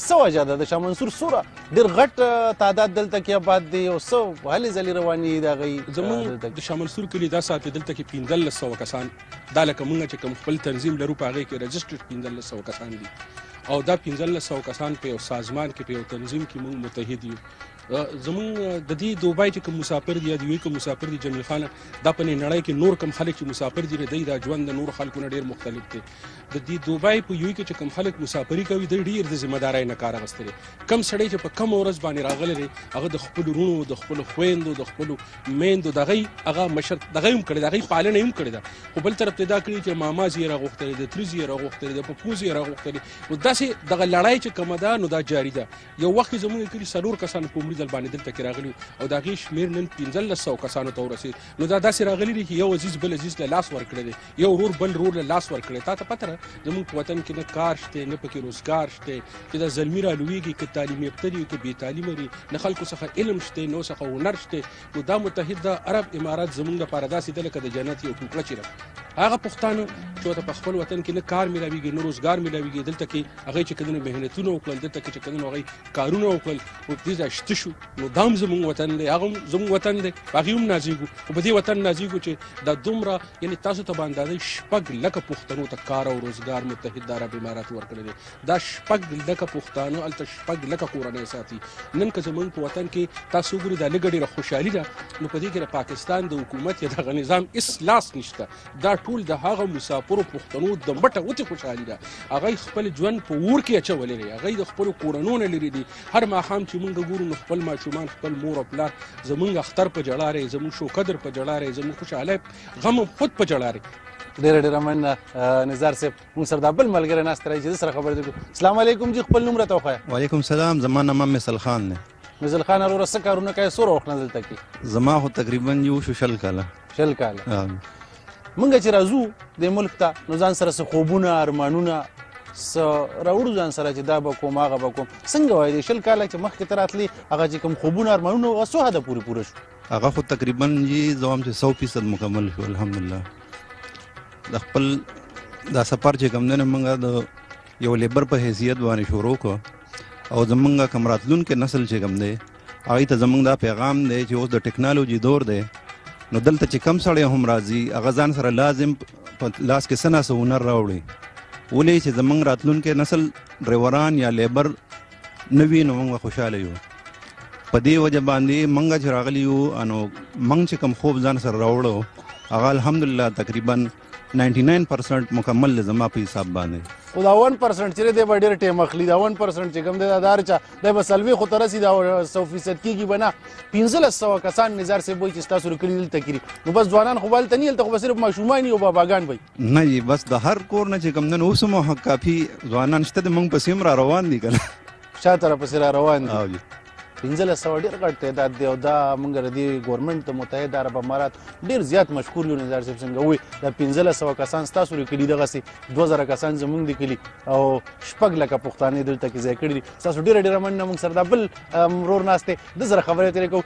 څه وجه ده د شاه منصور سوره ډېر غټ تعداد دلته کې آباد دی او څه هلې ځلې روانې دي د هغوی زموږ د شاه منصور کلي دا ساعت دلته کې پنځلس سوه کسان دا لکه موږ چې کوم خپل تنظیم لرو په هغې کې رجسټرډ پنځلس سوه کسان دي او دا پنځلس سوه کسان په یو سازمان کې په یو تنظیم کې موږ متحد یو زمون د دې دوبای چې کوم مسافر دي د یو کوم مسافر دي جمیل خان دا په نړۍ کې نور کم خلک چې مسافر دي د دا ژوند د نور خلکو نه ډیر مختلف دي د دې دوبای په یو کې چې کوم خلک مسافري کوي د ډیر د ذمہ دارۍ نه کار اخستري کم سړی چې په کم ورځ باندې راغلی دی هغه د خپل رونو د خپل خويندو د خپل میندو دغه هغه مشر دغه هم کړی دغه پالنه هم کړی دا خو بل طرف ته دا کړی چې ماما زیره غوښتل د تر زیره غوښتل د پپو زیره غوښتل نو داسې دغه لړۍ چې کومه ده نو دا جاری ده یو وخت کې زموږ کلي څلور کسان په عمري ځل باندې دلته کې راغلي او د هغې شمېر نن پنځلس سوه کسانو ته ورسېد نو دا داسې راغلي دي چې یو عزیز بل عزیز له لاس ورکړی دی یو ورور بل ورور له لاس ورکړی تا ته پته ده زموږ په وطن کې نه کار شته نه پکې روزګار شته چې دا زلمي رالویږي که تعلیم یافته دي که بې تعلیمه دي نه خلکو څخه علم شته نو څخه هنر شته نو دا متحد عرب امارات زمونږ لپاره داسې ده لکه د جنت یو ټوکړه چې ده هغه پښتانه چې ته په خپل وطن کې نه کار ملاويږي نه روزګار ملاويږي دلته کې هغه چې کدنو مهنتونه وکړل دلته کې چې کدنو هغه کارونه وکړل او دې ځای شته شو نو دام زموږ وطن دی هغه زموږ وطن دی هغه هم نازيګو او په دې وطن نازيګو چې د دومره یعنی تاسو ته باندې شپږ لکه پښتنو ته کار او روزګار متحده عرب امارات ورکړي دا شپږ لکه پښتانه هلته شپږ لکه کورنۍ ساتي نن که زمونږ په وطن کې تاسو وګورئ دا لږه ډېره خوشحالي ده نو په دې کې د پاکستان د حکومت یا دغه نظام هېڅ لاس نشته دا ټول د هغه مسافرو پښتنو د مټه وتې خوشحالي ده هغوی خپل ژوند په اور کې اچولی دی هغوی د خپلو کورنو نه لرې دي هر ماښام چې مونږ ګورو نو خپل ماشومان خپل مور او پلار زمونږ اختر په جړا رې زمونږ شوکدر په جړا رې زمونږ خوشحاله غم خود په جړا رې ډېره ډېره مننه نظار صاحب مونږ سره دا بل ملګری ناست راځي چې د سره خبرې وکړو اسلام علیکم جی خپل نوم راته وخایه وعلیکم سلام زما نوم مثل خان دی مثل خان وروره څه کارونه کوي څوره وخت نه دلته کې زما خو تقریبا یو شو شل کاله شل کاله مونږ چې راځو د ملک ته نو ځان سره څه خوبونه ارمانونه س راوړو ځان سره چې دا به کوم هغه به کوم څنګه وای دي شل کاله چې مخکې تر اتلی هغه چې کوم خوبونه ارمانونه وسو هدا پوری پوره شو هغه خو تقریبا یې زوام چې 100% مکمل شو الحمدلله د خپل دا سفر چې کوم نه موږ د یو لیبر په حیثیت باندې شروع کو او زمونږ کوم راتلونکي نسل چې کوم دی هغه ته زمونږ دا پیغام دی چې اوس د ټکنالوژي دور دی نو دلته چې کم سړی هم راځي هغه ځان سره لازم په لاس کې سنا سو هنر راوړي ولې چې زمونږ راتلونکي نسل ډرایوران یا لیبر نه وي نو موږ خوشاله یو په دې وجه باندې موږ چې راغلی یو انو موږ چې کم خوب ځان سره راوړو هغه الحمدلله تقریبا 99% مکمل زما په حساب باندې او دا 1% چې دې به ډېر ټیم اخلي دا 1% چې کوم دې دار چا د بسلوي خو ترسي دا 100% کیږي بنا 1500 کسان نظر سه بوي چې تاسو رکړي دلته کړی نو بس ځوانان خو بل تنیل ته خو صرف ماشومان او باباګان وي نه یې بس د هر کور نه چې کوم نن اوس مو کافي ځوانان شته د موږ پسې هم را روان دي کنه چا ته راپسې را روان دي او جی پنځلس سوه ډېر غټ تعداد دی او دا موږ د دې ګورنمنټ ته متحده عرب امارات ډېر زیات مشکور یو نظار صاحب څنګه وایي دا پنځلس سوه کسان ستاسو د کلي دغسې دوه زره کسان زموږ د کلي او شپږ لکه پښتانه دلته کې ځای کړي دي ستاسو ډېره ډېره مننه موږ سره دا بل ام، ورور ناست دی د سره خبرې ترې کوو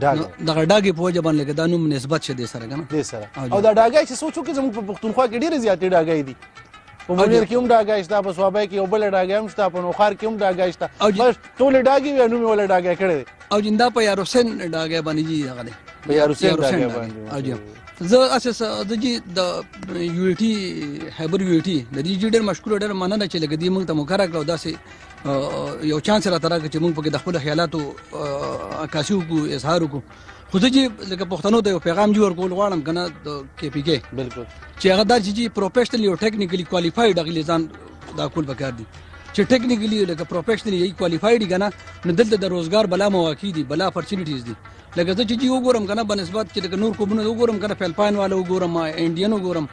ډاګه دغه ډاګه په وجه باندې دا نوم نسبت شه دې سره کنه دې سره او دا ډاګه چې سوچو کې زموږ په پښتونخوا کې ډېر زیاتې ډاګه دي په مونیر کې هم ډاګه شته په صوابه کې یو بل ډاګه هم شته په نوخار کې هم ډاګه شته بس ټول ډاګه وي نوم ولا ډاګه کړي او جندا په یار حسین ډاګه باندې جی هغه دی په یار حسین ډاګه باندې او جی زه اساس د جی د یو ټی هایبر یو ټی د دې ډېر مشکور ډېر مننه چې لګدي موږ ته مخه راکړو داسې یو چانس را تراکه چې موږ پکې د خپل خیالاتو عکاسي وکړو اظهار وکړو خو زه چې لکه پښتنو ته یو پیغام جوړ کول غواړم کنه د کې پی کې بالکل چې هغه دا چې پروفیشنل یو ټیکنیکلی کوالیفایډ غلی ځان دا کول پکار دي چې ټیکنیکلی لکه پروفیشنل یې کوالیفایډ کنه نو دلته د روزګار بلا مواقع دي بلا اپورتونټیز دي لکه زه چې وګورم کنه بنسبت چې نور کومونه وګورم کنه فلپاین والو وګورم انډین وګورم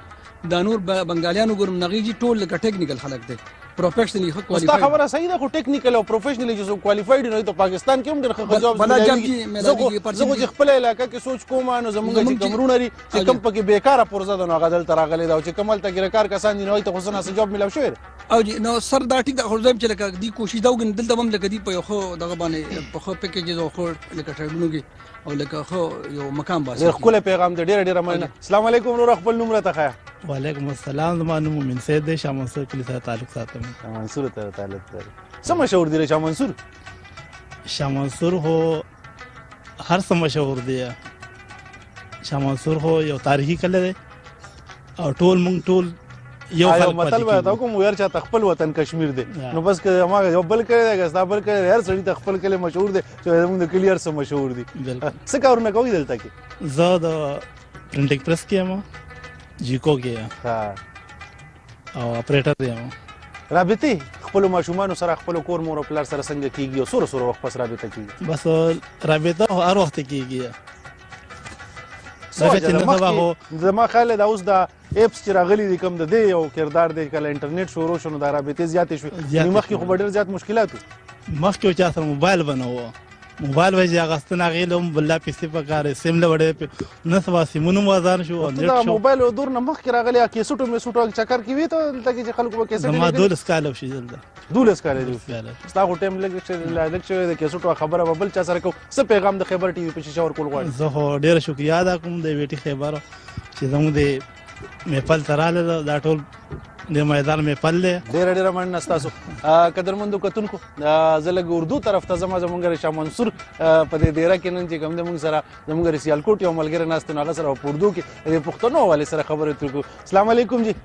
دا نور بنګالیان وګورم نه غیږي ټول لکه ټیکنیکل خلک دي پروفیشنلی خو کوالیفاید ستا خبره صحیح ده خو ټیکنیکل او پروفیشنلی چې کوالیفاید نه ته پاکستان کې هم ډېر ښه جواب بلا جاب جی زه خو خپل علاقې کې سوچ کوم نو زمونږ چې کمرونه لري چې کم پکې بیکاره پرزه ده نو هغه دلته راغلي دا چې کمل ته ګرکار کسان دي نو ته خو سنا جواب ملو شوی او جی نو سر دا ټیک دا خو زم چې لکه دی کوشش دا وګن دلته هم لکه دی په خو دغه باندې په خو پکې چې خو لکه ټربونو کې او لکه خو یو مقام باسي ډېر خپل پیغام دې ډېر ډېر مننه السلام علیکم ورور خپل نوم راته خیا وعلیکم السلام زما نوم مومن سید دی شاه منصور کلی سره تعلق ساتم منصور سره تعلق لري څه مشهور دی شاه منصور شاه منصور هو هر څه مشهور دی شاه منصور هو یو تاریخي کلی دی او ټول مونږ ټول یو خلک مطلب وایي دا کوم ویل چې خپل وطن کشمیر دی نو بس که ما یو بل کړی دی ګس دا بل کړی هر سړی ته خپل کلی مشهور دی چې موږ د کلی هر څه مشهور دي څه کارونه کوي دلته کې زه د پرنټ ایکسپریس کې یم جیکو کې یم ها او اپریټر یم رابطه خپل ماشومان سره خپل کور مور او پلار سره څنګه کیږي او سره سره وخت پس رابطه کیږي بس رابطه هر وخت کیږي زما خیال دا اوس دا اپس چې راغلي دي کوم د دې یو کردار دی کله انټرنیټ شروع شونه دا رابطې زیاتې شوې نو مخکې خو ډېر زیات مشکلات مخکې چا سره موبایل بنوو موبایل وځي هغه ستنه غیلم بل پیسې په کار سیم له وړې نه سوا سیمونو وزار شو نت شو موبایل دور نه مخ کې راغلی کیسټو می سټو چکر کې وی ته دلته کې خلکو به کیسټ ما دول سکالو شي دلته دولس کاله دی ستا خو ټایم لګ لګ شوی د کیسو ټو خبره به بل چا سره کو څه پیغام د خیبر ټي وي په شیشه ور کول غواړي زه هو ډیر شکریا ادا کوم د ویټي خیبر چې زموږ د میپل تراله دا ټول د میدان میپل دی ډیر ډیر مننه تاسو قدرمندو کتونکو زه لګ اردو طرف ته زما زمونږ شاه منصور په دې دیره کې نن چې کوم د مونږ سره زمونږ سیالکوټ یو ملګری ناست نه غسر او پردو کې د پښتنو والي سره خبرې ترکو السلام علیکم جی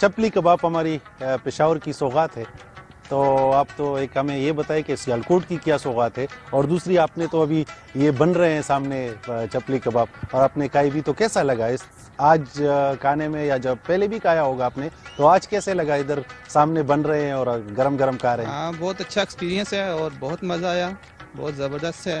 चपली कबाब हमारी पेशावर की सौगात है तो आप तो एक हमें ये बताएं कि सियालकोट की क्या सौगात है और दूसरी आपने तो अभी ये बन रहे हैं सामने चपली कबाब और आपने खाई भी तो कैसा लगा इस आज खाने में या जब पहले भी खाया होगा आपने तो आज कैसे लगा इधर सामने बन रहे हैं और गरम गरम खा रहे हैं हाँ बहुत अच्छा एक्सपीरियंस है और बहुत मज़ा आया बहुत ज़बरदस्त है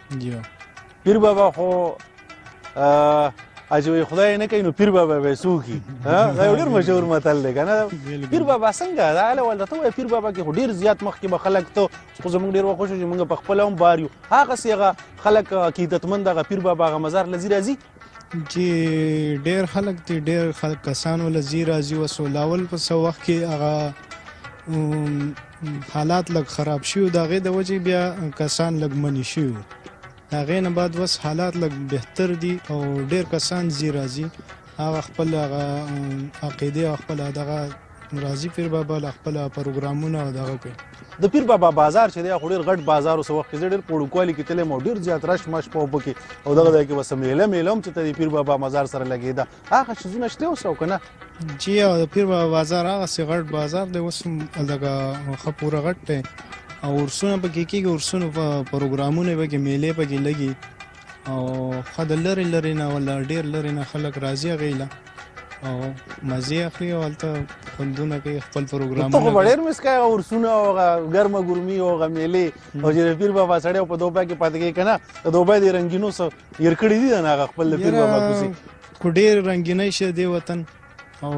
جی پیر بابا خو اجوی خدای نه کوي نو پیر بابا به سوکي دا ډیر مشهور متل دی کنه پیر بابا څنګه دا اله ولدا ته پیر بابا کې ډیر زیات مخ کې به خلک ته خو زموږ ډیر وخوشو چې موږ په خپل هم بار یو هغه سیغه خلک عقیدتمند غ پیر بابا غ مزار لذي راځي جی ډیر خلک دی ډیر خلک کسان ول زی راضی وسو لاول په سو وخت کې هغه حالات لږ خراب شو دا غي د وجې بیا کسان لږ منی شو هغه نه بعد وس حالات لږ بهتر دي او ډیر کسان زی راضی هغه خپل هغه عقیده او خپل دغه راځي پیر بابا لا خپل پروګرامونه او دغه کوي د پیر بابا بازار چې دی خو ډیر غټ بازار اوس وخت کې ډیر پړوکوالي کې تلم او ډیر زیات رش مش په وب کې او دغه ځای کې بس میله میلم چې د پیر بابا مزار سره لګیدا هغه چې زونه شته اوس او کنه جی او د پیر بابا بازار هغه سی غټ بازار دی اوس دغه خپور غټ دی او ورسونه پکې کېږي ورسونه په پروګرامونه پکې میلې پکې لګي او خو د لری لری نه ولا ډیر لری نه خلک راځي غیله او مزه اخلي او هلته خوندونه کوي خپل پروګرام ته خو ډیر مسکای او ورسونه او ګرمه ګرمي او غمیلې او چې پیر بابا سړی په دوبه کې پاتې کې کنه د دوبه د رنگینو سره ير کړی دي نه خپل پیر بابا کوسي کو ډیر رنگینې شه دی وطن او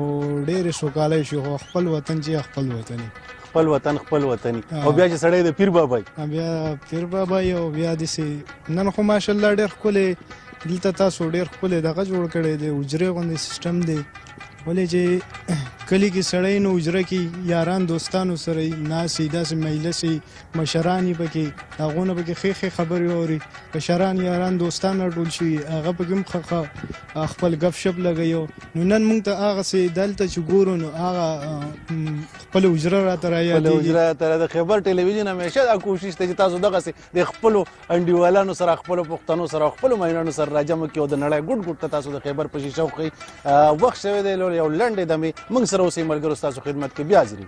ډېرې سوکالۍ شي خو خپل وطن چې خپل وطني خپل وطن خپل وطني او بیا چې سړی د پیر بابا بیا پیر بابا او بیا د سي نن خو ماشاءالله ډېر ښکلی دلته تاسو ډېر ښکلی دغه جوړ کړی دی اجرې غوندې سیستم دی ولې چې کلی کې سړی نو اجره کې یاران دوستانو سره ناسي داسې مجلسي مشران یې پکې هغه نه پکې خې خې خبرې اوري مشران یاران دوستان راټول شي هغه پکې هم خخه خپل غف شپ لګیو نو نن موږ ته هغه سي دلته چې ګورو نو هغه خپل اجره را تر یا دي اجره تر د خبر ټلویزیون همیشه دا کوشش ته چې تاسو دغه سي د خپل انډیوالانو سره خپل پښتنو سره خپل مینانو سره راجم کې او د نړۍ ګډ ګډ ته تاسو د خبر په شیشه خو وخت شوی دی یو لنډې دمه موږ سره اوسې ملګرو تاسو خدمت کې بیا حاضرې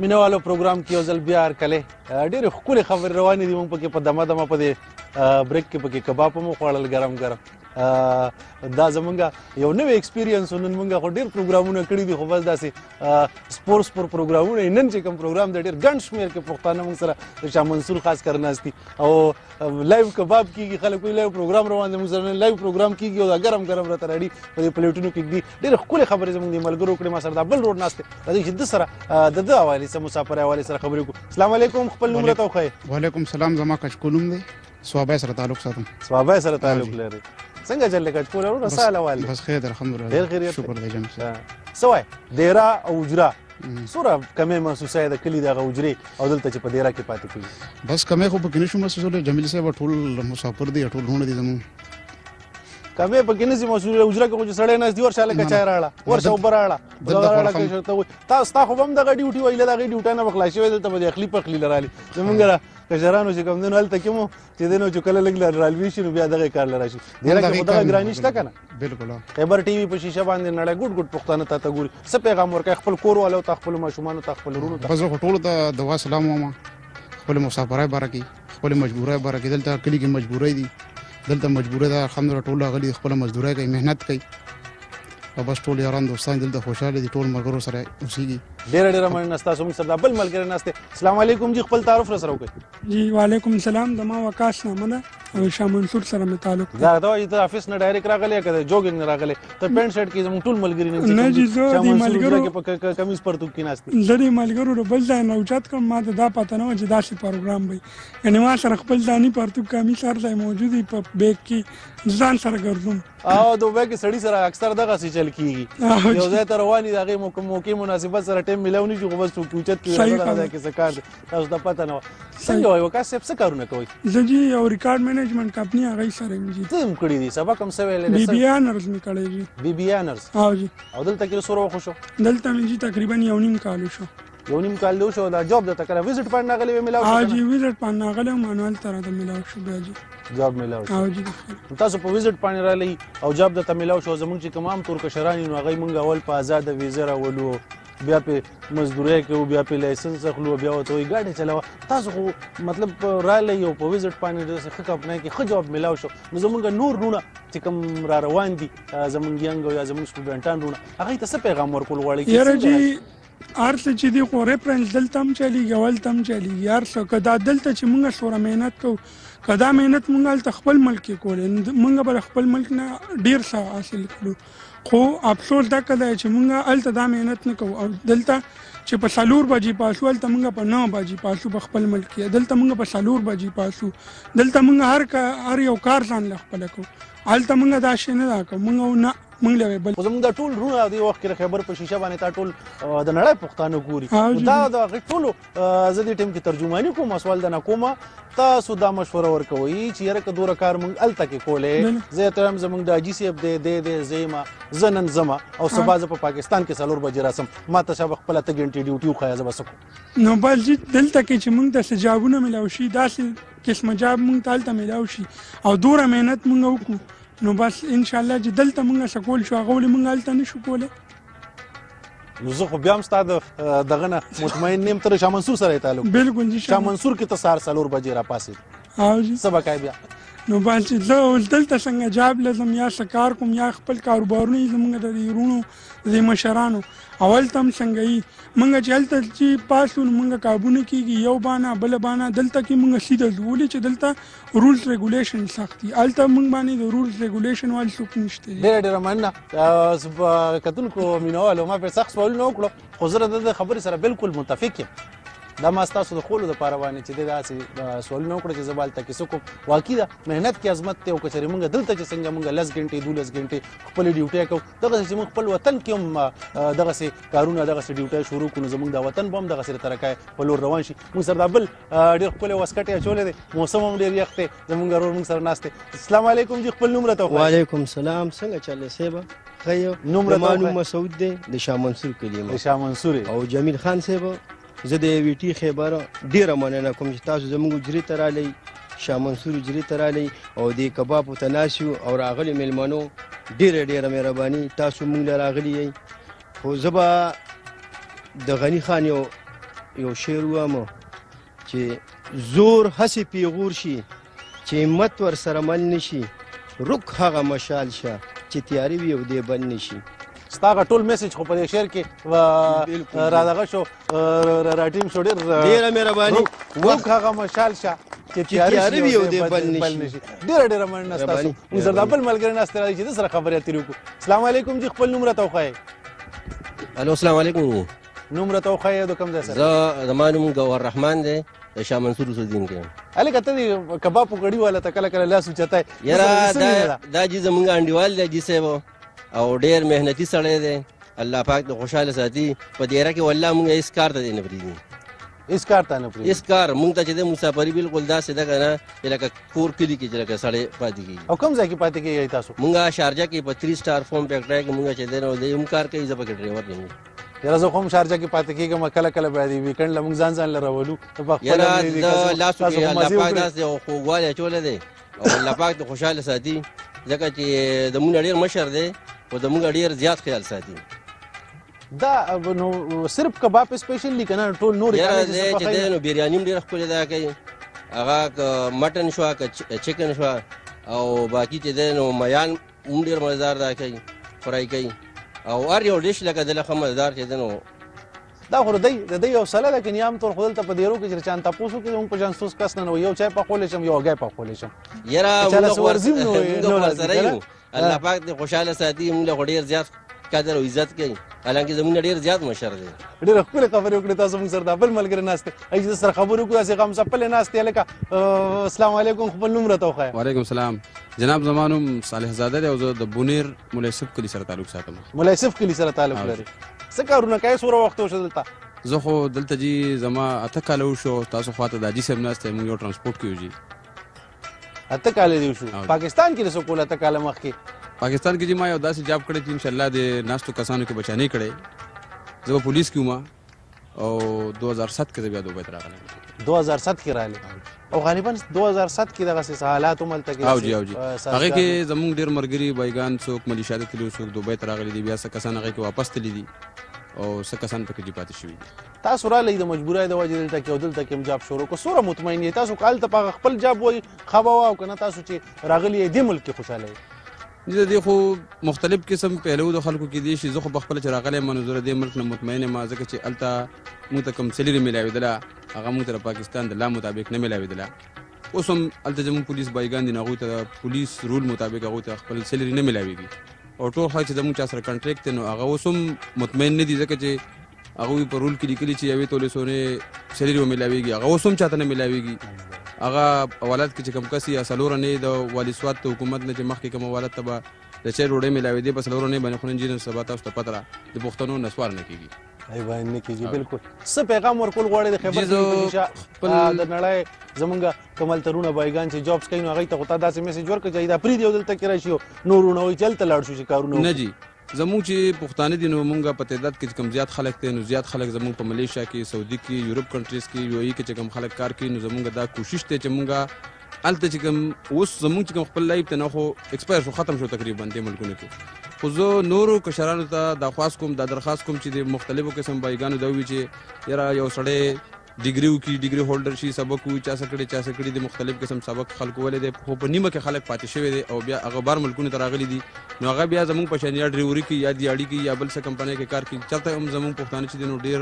مینوالو پروګرام کې یو ځل بیا هر کله ډېر خولي خبر روانې دي مونږ پکې په دمه دمه په دې بریک کې پکې کباب مو خوړل ګرم ګرم دا زمونږ یو نوې ایکسپیرینس نن مونږ خو ډیر پروګرامونه کړی دي خو بس داسې سپورتس پر پروګرامونه نن چې کوم پروګرام د ډیر ګڼ شمیر کې پښتانه مونږ سره شاه منصور خاص کرناستي او لایو کباب کیږي خلک وی لایو پروګرام روان دي مونږ سره لایو پروګرام کیږي او ګرم ګرم راته راړي په پلیټونو کې دي ډېر خپل خبرې زموږ د ملګرو کړې ما سره دا بل روډ ناشته د دې جد سره د د حواله سره مسافر حواله سره خبرې کو السلام علیکم خپل نوم راته وخی وعلیکم السلام زما کچکولم دی صوابه سره تعلق ساتم صوابه سره تعلق لري څنګه جل کچکول ورو رساله والي بس خیر الحمدلله ډېر خیر شکر دی جنب سره سوای دیرا او اجرا سوره کمه محسوسه ده کلی دغه اجري او دلته چې په دیرا کې پاتې کیږي بس کمه خو په کې نشو محسوسه جمیل صاحب ټول مسافر دي ټول هونه دي زموږ کمه پکې نه سي مسول حجره کې چې سړی نه دی ورشه لکه چای راړه ورشه وبر راړه دا راړه کې شرط وي تاسو تا خو هم دغه ډیوټي ویل دغه ډیوټه نه بخلا شوی دلته به اخلي پخلی لرالي زمونږ را کشرانو چې کوم دین هلته کې مو چې دینو چې کله لګل رالوي شي نو بیا دغه کار لرا شي دغه کې خدای ګرانی شته کنه بالکل خبر ټي وي په شیشه باندې نړۍ ګډ ګډ پښتانه ته ته ګوري څه پیغام ورکه خپل کور والو ته خپل ماشومان ته خپل ورونو ته بس ټول ته دوا سلام ماما خپل مسافرای بارکی خپل مجبورای برکه دلته کلی کې مجبورای دي دلته مجبوره ده الحمدلله ټول غلي خپل مزدوري کوي مهنت کوي او بس ټول یاران دوستان دلته خوشاله دي ټول مرګرو سره اوسېږي ډېر ډېر مننه تاسو موږ سره بل ملګری ناشته السلام علیکم جی خپل تعارف سره وکړئ جی وعلیکم السلام د ما وکاس نامه ده او شاه منصور سره مې تعلق دا دا د افیس نه ډایرک راغلی کده جوګینګ راغلی ته پینټ شرټ کې زموږ ټول ملګري نن نه جی زه د ملګرو کې په کمیس پرتو کې ناست زه د ملګرو له بل ځای نه اوچت کوم ما ته دا پته نه و چې داسې پروګرام وي یعنی ما سره خپل ځاني پرتو کمیس هر ځای موجود دی په بیگ کې ځان سره ګرځم او د وګ سړی سره اکثر دغه سي چل کیږي یو ځای ته رواني دغه موقع مناسبت سره ټیم ملو نه شي خو بس کوچت کې راځي کې څه کار تاسو ته پته نه و څنګه وای وکاس صاحب څه کارونه کوي زه جی یو ریکارډ مینجمنت کمپنی هغه سره یم جی تم کړی دی سبا کوم څه ویلې بی بی انرز می کړی جی بی بی انرز او جی او دلته کې سره خو شو دلته می جی تقریبا یو نیم کال شو یو نیم کال دی شو دا جاب د تکره وزټ پاند نغلی وی ملاو شو جی وزټ پاند نغلی مانوال تر د ملاو شو بیا جی جاب ملاو شو جی تاسو په وزټ پاند را لې او جاب د تملاو شو زمونږ چې کوم عام تور کشرانی نو هغه مونږ اول په آزاد ویزه راولو بیا په مزدوري کوو بیا په لایسنس اخلو بیا وته وي ګاډي چلاوه تاسو خو مطلب رااله یو په ویزټ باندې د ښه کمپنۍ کې ښه جواب ملاو شو نو زمونږ نور رونه چې کوم را روان دي زمونږ ینګ یا زمونږ سټوډنټان رونه هغه ته څه پیغام ورکول غواړي یاره جی ارڅ چې دی خو ریفرنس دلته هم چلیږي اول تم چلیږي ارڅ کدا دلته چې مونږ سره مهنت کو کدا مهنت مونږ خپل ملک کې کولې مونږ بل خپل ملک نه ډیر څه حاصل کړو خو افسوس دا کده چې مونږه الته دا مهنت نه کوو او دلته چې په سالور بجې پاسو الته مونږه په 9 بجې پاسو په خپل ملک کې دلته مونږه په سالور بجې پاسو دلته مونږه هر کا هر یو کار ځان له خپل کو الته مونږه دا شې نه دا کو مونږه نه مونږ له بل خو زموږ د ټول رونه دی وخت کې خبر په شیشه باندې تا ټول د نړۍ پښتانه ګوري دا د ټولو زه دې ټیم کې ترجمانی کوم سوال دنه کوم تاسو دا مشوره ورکوي چې یره که دوره کار مونږ الته کې کولې زه ته هم زمونږ د اجي سیب دې دې دې زیما زنن زما او سبا ز په پاکستان کې سلور بجې راسم ما ته شب خپل ته ګنټي ډیوټي خو یا زبس نو بل جی دلته کې چې مونږ د سجابونه ملاو شي داسې قسم جاب مونږ تالته ملاو شي او دوره مهنت مونږ وکړو نو بس ان شاء الله چې دلته مونږ سکول شو هغه ولې مونږ الته نشو کولای نو زه خو بیا هم ستا د دغه نه مطمئن نیم تر شاه منصور سره تعلق بالکل جی شاه منصور کې ته سهار څلور بجې را پاسې او جی څه وکای بیا نو بل چې زه اوس دلته څنګه جاب لزم یا سکار کوم یا خپل کاروبارونه زمونږ د یرونو د مشرانو اول تم څنګه یي مونږ چې هلته چې پاسو مونږ کابونه کیږي یو بانه بل بانه دلته کې مونږ سیده ځولې چې دلته رولز ریګولیشن سخت دي الته موږ باندې د رولز ریګولیشن وال څوک نشته ډېر ډېر مننه کتونکو مینوالو ما په سخت سوالونه وکړو خو زه د خبرې سره بالکل متفق یم دا ما تاسو د خولو د پاره باندې چې دا سي سوالونه وکړي چې زبال تکي سکو واقعي دا مهنت کې عظمت ته او کچري مونږ دلته چې څنګه مونږ لس غنټې دولس غنټې خپل ډیوټي کو دغه چې مونږ خپل وطن کې هم دغه سي کارونه دغه سي ډیوټي شروع کړو زمونږ د وطن بم دغه سره ترکه په لور روان شي مونږ سره بل ډیر خپل وسکټ اچولې دي موسم هم ډیر یخ دی زمونږ ورور موږ سره ناشته السلام علیکم جی خپل نوم راته وایي وعلیکم سلام څنګه چلې سیبا خیو نوم راته وایي نوم مسعود دی د شاه منصور کلیمه د شاه منصور او جمیل خان سیبا زه د وی ټی خیبر ډیره مننه کوم چې تاسو زموږ جری ته رالی شاه منصور جری ته رالی او د کباب په تناسیو او راغلی ملمنو ډیره ډیره مهرباني تاسو موږ راغلی یئ خو زه به د غني خان یو یو شعر ووام چې زور هسې پیغور شي چې همت ور سره مل نشي رک هغه مشال شه چې تیارې وي او دې بند نشي ستاغه ټول میسج خو په دې شعر کې را دغه شو راټیم شو ډیر ډیره مهرباني وخت هغه مشال شه چې تیارې وي او دې بل نشي ډیره ډیره مننه تاسو موږ سره خپل ملګری ناست راځي چې سره خبرې اترې وکړو السلام علیکم جی خپل نوم راته وخایې الو السلام علیکم نوم راته وخایې د کوم ځای سره زه زما نوم ګور الرحمن دی د شاه منصور سودین کې الګ ته دی کباب پکړی والا ته کله کله لاس چتای یاره دا دا جی زمونږ انډیوال دی جی سیو او ډیر مهنتي سړی دی الله پاک د خوشاله ساتي په دیره کې والله مونږ هیڅ کار ته نه پریږدي هیڅ کار ته نه پریږدي هیڅ کار مونږ ته چې د مسافري بالکل داسې ده که نه چې لکه کور کلي کې چې لکه سړی پاتې کېږي او کوم ځای کې پاتې کېږئ تاسو مونږ شارجه کې په تھري سټار فوم فیکټرۍ کې مونږ چې دی نو دی هم کار کوي زه پکې ډرایور یم یاره زه خو هم شارجه کې پاتې کېږم کله کله بیا د ویکند له مونږ ځان ځان له راولو په خپله یاره د لاسو کې الله پاک داسې خوږوالی اچولی دی او الله پاک د خوشاله ساتي ځکه چې زمونږ ډیر مشر دی او زمونږ ډیر زیات خیال ساتي دا نو صرف کباب سپیشل دی کنه ټول نور یاره زه چې دی نو بریانی ډیر خپل دا کوي هغه مټن شو که چکن شو او باقی چې دی نو میان هم ډیر مزدار دا کوي فرای کوي او هر یو ډیش لکه دله خو مزدار چې دی نو دا خو د دی د دی حوصله ده کني عام طور خو دلته په دیرو کې چې چان تاسو کې هم په جان سوس کس نه نو یو چای په خولې شم یو غای په خولې شم یرا موږ ورزم نو نو سره یو الله پاک دې خوشاله ساتي موږ ډیر زیات قدر او عزت کوي حالانکه زمونږ ډیر زیات مشر دی ډیر خپل خبرې وکړې تاسو موږ سره د بل ملګری ناشته ایز سره خبرو کو داسې غم سپل ناشته لکه السلام علیکم خپل نوم راته وخایه وعلیکم السلام جناب زمانوم صالح زاده دی او زه د بونیر ملا یوسف کلی سره تعلق ساتم ملا یوسف کلی سره تعلق لري څه کارونه کوي سوره وخت وشو دلته زه خو دلته جی زما اته کال وشو تاسو خواته د حاجي صاحب ناسته مونږ یو ترانسپورت کیو جی اته کال دی وشو پاکستان کې څه کول اته کال مخکې پاکستان کې جی ما یو داسې جاب کړی چې ان شاء الله د ناستو کسانو کې بچانه کړي زه پولیس کې ومه او 2007 کې زه بیا دوبۍ ته راغلم 2007 کې راغلی او غالبا 2007 کې دغه څه حالات هم هلته کې او جی او جی هغه کې زموږ ډیر مرګري بایګان څوک ملیشیا ته تللي څوک دوبۍ ته راغلي دي بیا څه کسان هغه کې واپس تللي دي او څه کسان پکې جی پاتې شوي دي تاسو را لید مجبورای د وجه دلته کې دلته کې جاب شروع کو سوره مطمئن تاسو کال ته په خپل جاب وای خبا او کنه تاسو چې راغلي دې ملک خوشاله دلته دی خو مختلف قسم پهلو د خلکو کې دي شي زه خو په خپل چې راغلی منو زره دې ملک نه مطمئن ما ځکه چې الته موږ ته کوم سلیری ملاوېدله هغه موږ ته پاکستان د لا مطابق نه ملاوېدله اوس هم الته زموږ پولیس بایګان دي هغوی ته پولیس رول مطابق هغوی ته خپل سلیری نه ملاوېږي او ټول خلک چې زموږ چا سره کنټریکټ دی نو هغه اوس هم مطمئن نه دي ځکه چې هغوی په رول کې لیکلي چې یوې تولې سونې سلري وملاویږي هغه اوس هم چاته نه ملاویږي هغه ولایت کې چې کوم کس یا سلور نه د والي سواد ته حکومت نه چې مخکې کوم ولایت ته به د چای ډوډۍ ملاوي دی په سلور نه باندې خو نن جنس سبا تاسو ته پتره د پښتنو نسوار نه کیږي ای باندې نه کیږي بالکل څه پیغام ورکول غواړي د خبر کې د نړۍ زمونږ کمال ترونه بایګان چې جابس کوي نو هغه ته غوته داسې میسج ورکړي چې دا پری دی دلته کې راشي نورونه وي چلته لاړ شو چې کارونه نه جی زموږ چی پښتانه دی نو موږ په تعداد کی چی کوم زیات خلک دی نو زیات خلک زموږ په ملیشیا کی سعودی کی یورپ کنټریز کی یو ای کی چی کوم خلک کار کوي نو زموږ دا کوشش دی چی موږ الته چې کوم اوس زموږ چې کوم خپل لایف ته نه خو ایکسپایر شو ختم شو تقریبا دې ملکونو کې خو زه نورو کشرانو ته دا خواست کوم دا درخواست کوم چې د مختلفو قسم بایګانو دا وي چې یاره یو سړی ډیګری وکړي ډیګری هولډر شي سبق وي چا څه کړي چا څه کړي دي مختلف قسم سبق خلکو ولې دي خو په نیمه کې خلک پاتې شوی دي او بیا هغه بار ملکونه ته راغلي دي نو هغه بیا زمونږ په شان یا ډریوري کې یا دیاړي کې یا بل څه کمپنۍ کې کار کوي چرته هم زمونږ پښتانه چې دي نو ډیر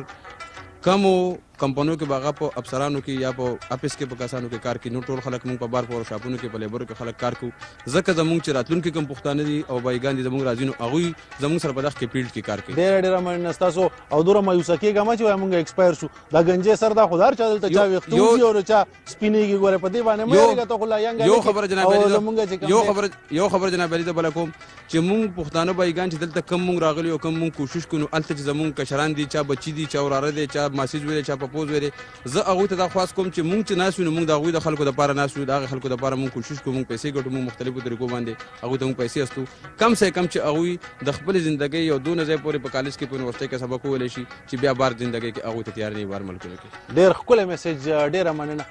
کمو کمپنو کې باغه په افسرانو کې یا په اپس کې په کسانو کې کار کوي نو ټول خلک مونږ په بار پور شاپونو کې په لیبر کې خلک کار کوي ځکه زمونږ چې راتلونکي کم پښتانه دي او بایګان دي زمونږ راځي نو هغه زمونږ سره په دغه کې پیلډ کې کار کوي ډېر ډېر مننه تاسو او دوره مایوسه کېږه ما چې وای مونږه ایکسپایر شو دا گنجې سر دا خدار چا دلته چا وخت وځي او چا سپینېږي ګوره په دې باندې مې لګا ته خلا یانګ یو خبر جناب علی یو خبر یو خبر جناب علی بل کوم چې مونږ پښتانه بایګان چې دلته کم مونږ راغلی او کم مونږ کوشش کوو الته چې زمونږ کشران دي چا بچی دي چا وراره دي چا ماسیج ویل چا پپوز ویل زه هغوی ته دا خواست کوم چې مونږ چې ناست یو نو مونږ د هغوی د خلکو لپاره ناست یو د هغه خلکو لپاره مونږ کوشش کوو مونږ پیسې ګټو مونږ مختلفو طریقو باندې هغوی ته مونږ پیسې استو کم سه کم چې هغوی د خپل ژوندۍ یو دونه ځای پورې په کالج کې په یونیورسټۍ کې سبق وویلی شي چې بیا بار ژوندۍ کې هغوی ته تیار نه بار ملکونو کې ډېر ښکلی میسج ډېره مننه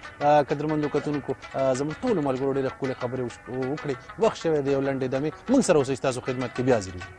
قدرمندو کتونکو زموږ ټولو ملګرو ډېرې ښکلې خبرې وکړې وخت شوی دی یو لنډې دمې مونږ سره اوسئ ستاسو خدمت کې بیا حاضرېږو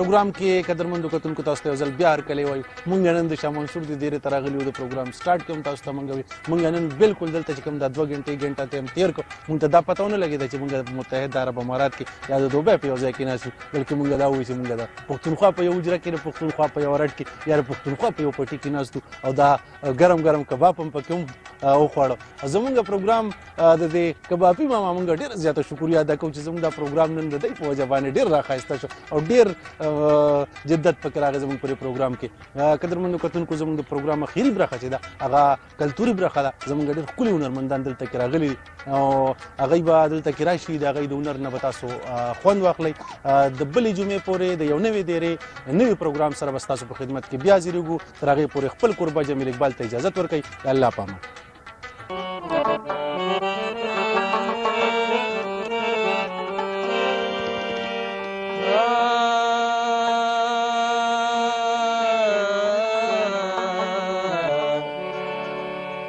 پروګرام کې قدرمن کتونکو تاسو ته ځل بیا هر کله وای مونږ نن د شاه منصور د ډیره ترغلیو د پروګرام سٹارټ کوم تاسو ته مونږ وی مونږ نن بالکل دلته چې کوم د 2 غنټې غنټه ته هم تیر کو مونږ ته دا پته ونه لګیدا چې مونږ متحد عرب امارات کې یا د دوبه په ځای کې ناسو بلکې مونږ دا وی چې مونږ دا پښتونخوا په یو جره کې پښتونخوا په یو رټ کې یا پښتونخوا په یو پټي کې ناسو او دا ګرم ګرم کباب هم پکې هم وخوړو زمونږ پروګرام د دې کبابي ماما مونږ ډېر زیاته شکریا ادا کوو چې زمونږ دا پروګرام نن د دې په وجه باندې ډېر راخایسته شو او ډېر جدت پکې راغی زمونږ پر پروګرام کې قدرمنو کتونکو زمونږ د پروګرام اخیری برخه چې دا هغه کلتوري برخه ده زمونږ ډېر ښکلي هنرمندان دلته کې راغلي او هغه به دلته کې راشي د هغه د هنر نه به تاسو خوند واخلئ د بلې جمعې پورې د یو نوې دیرې نوې پروګرام سره به ستاسو په خدمت کې بیا زیریږو تر هغې پورې خپل کوربه جمیل اقبال ته اجازه ورکړئ الله پامه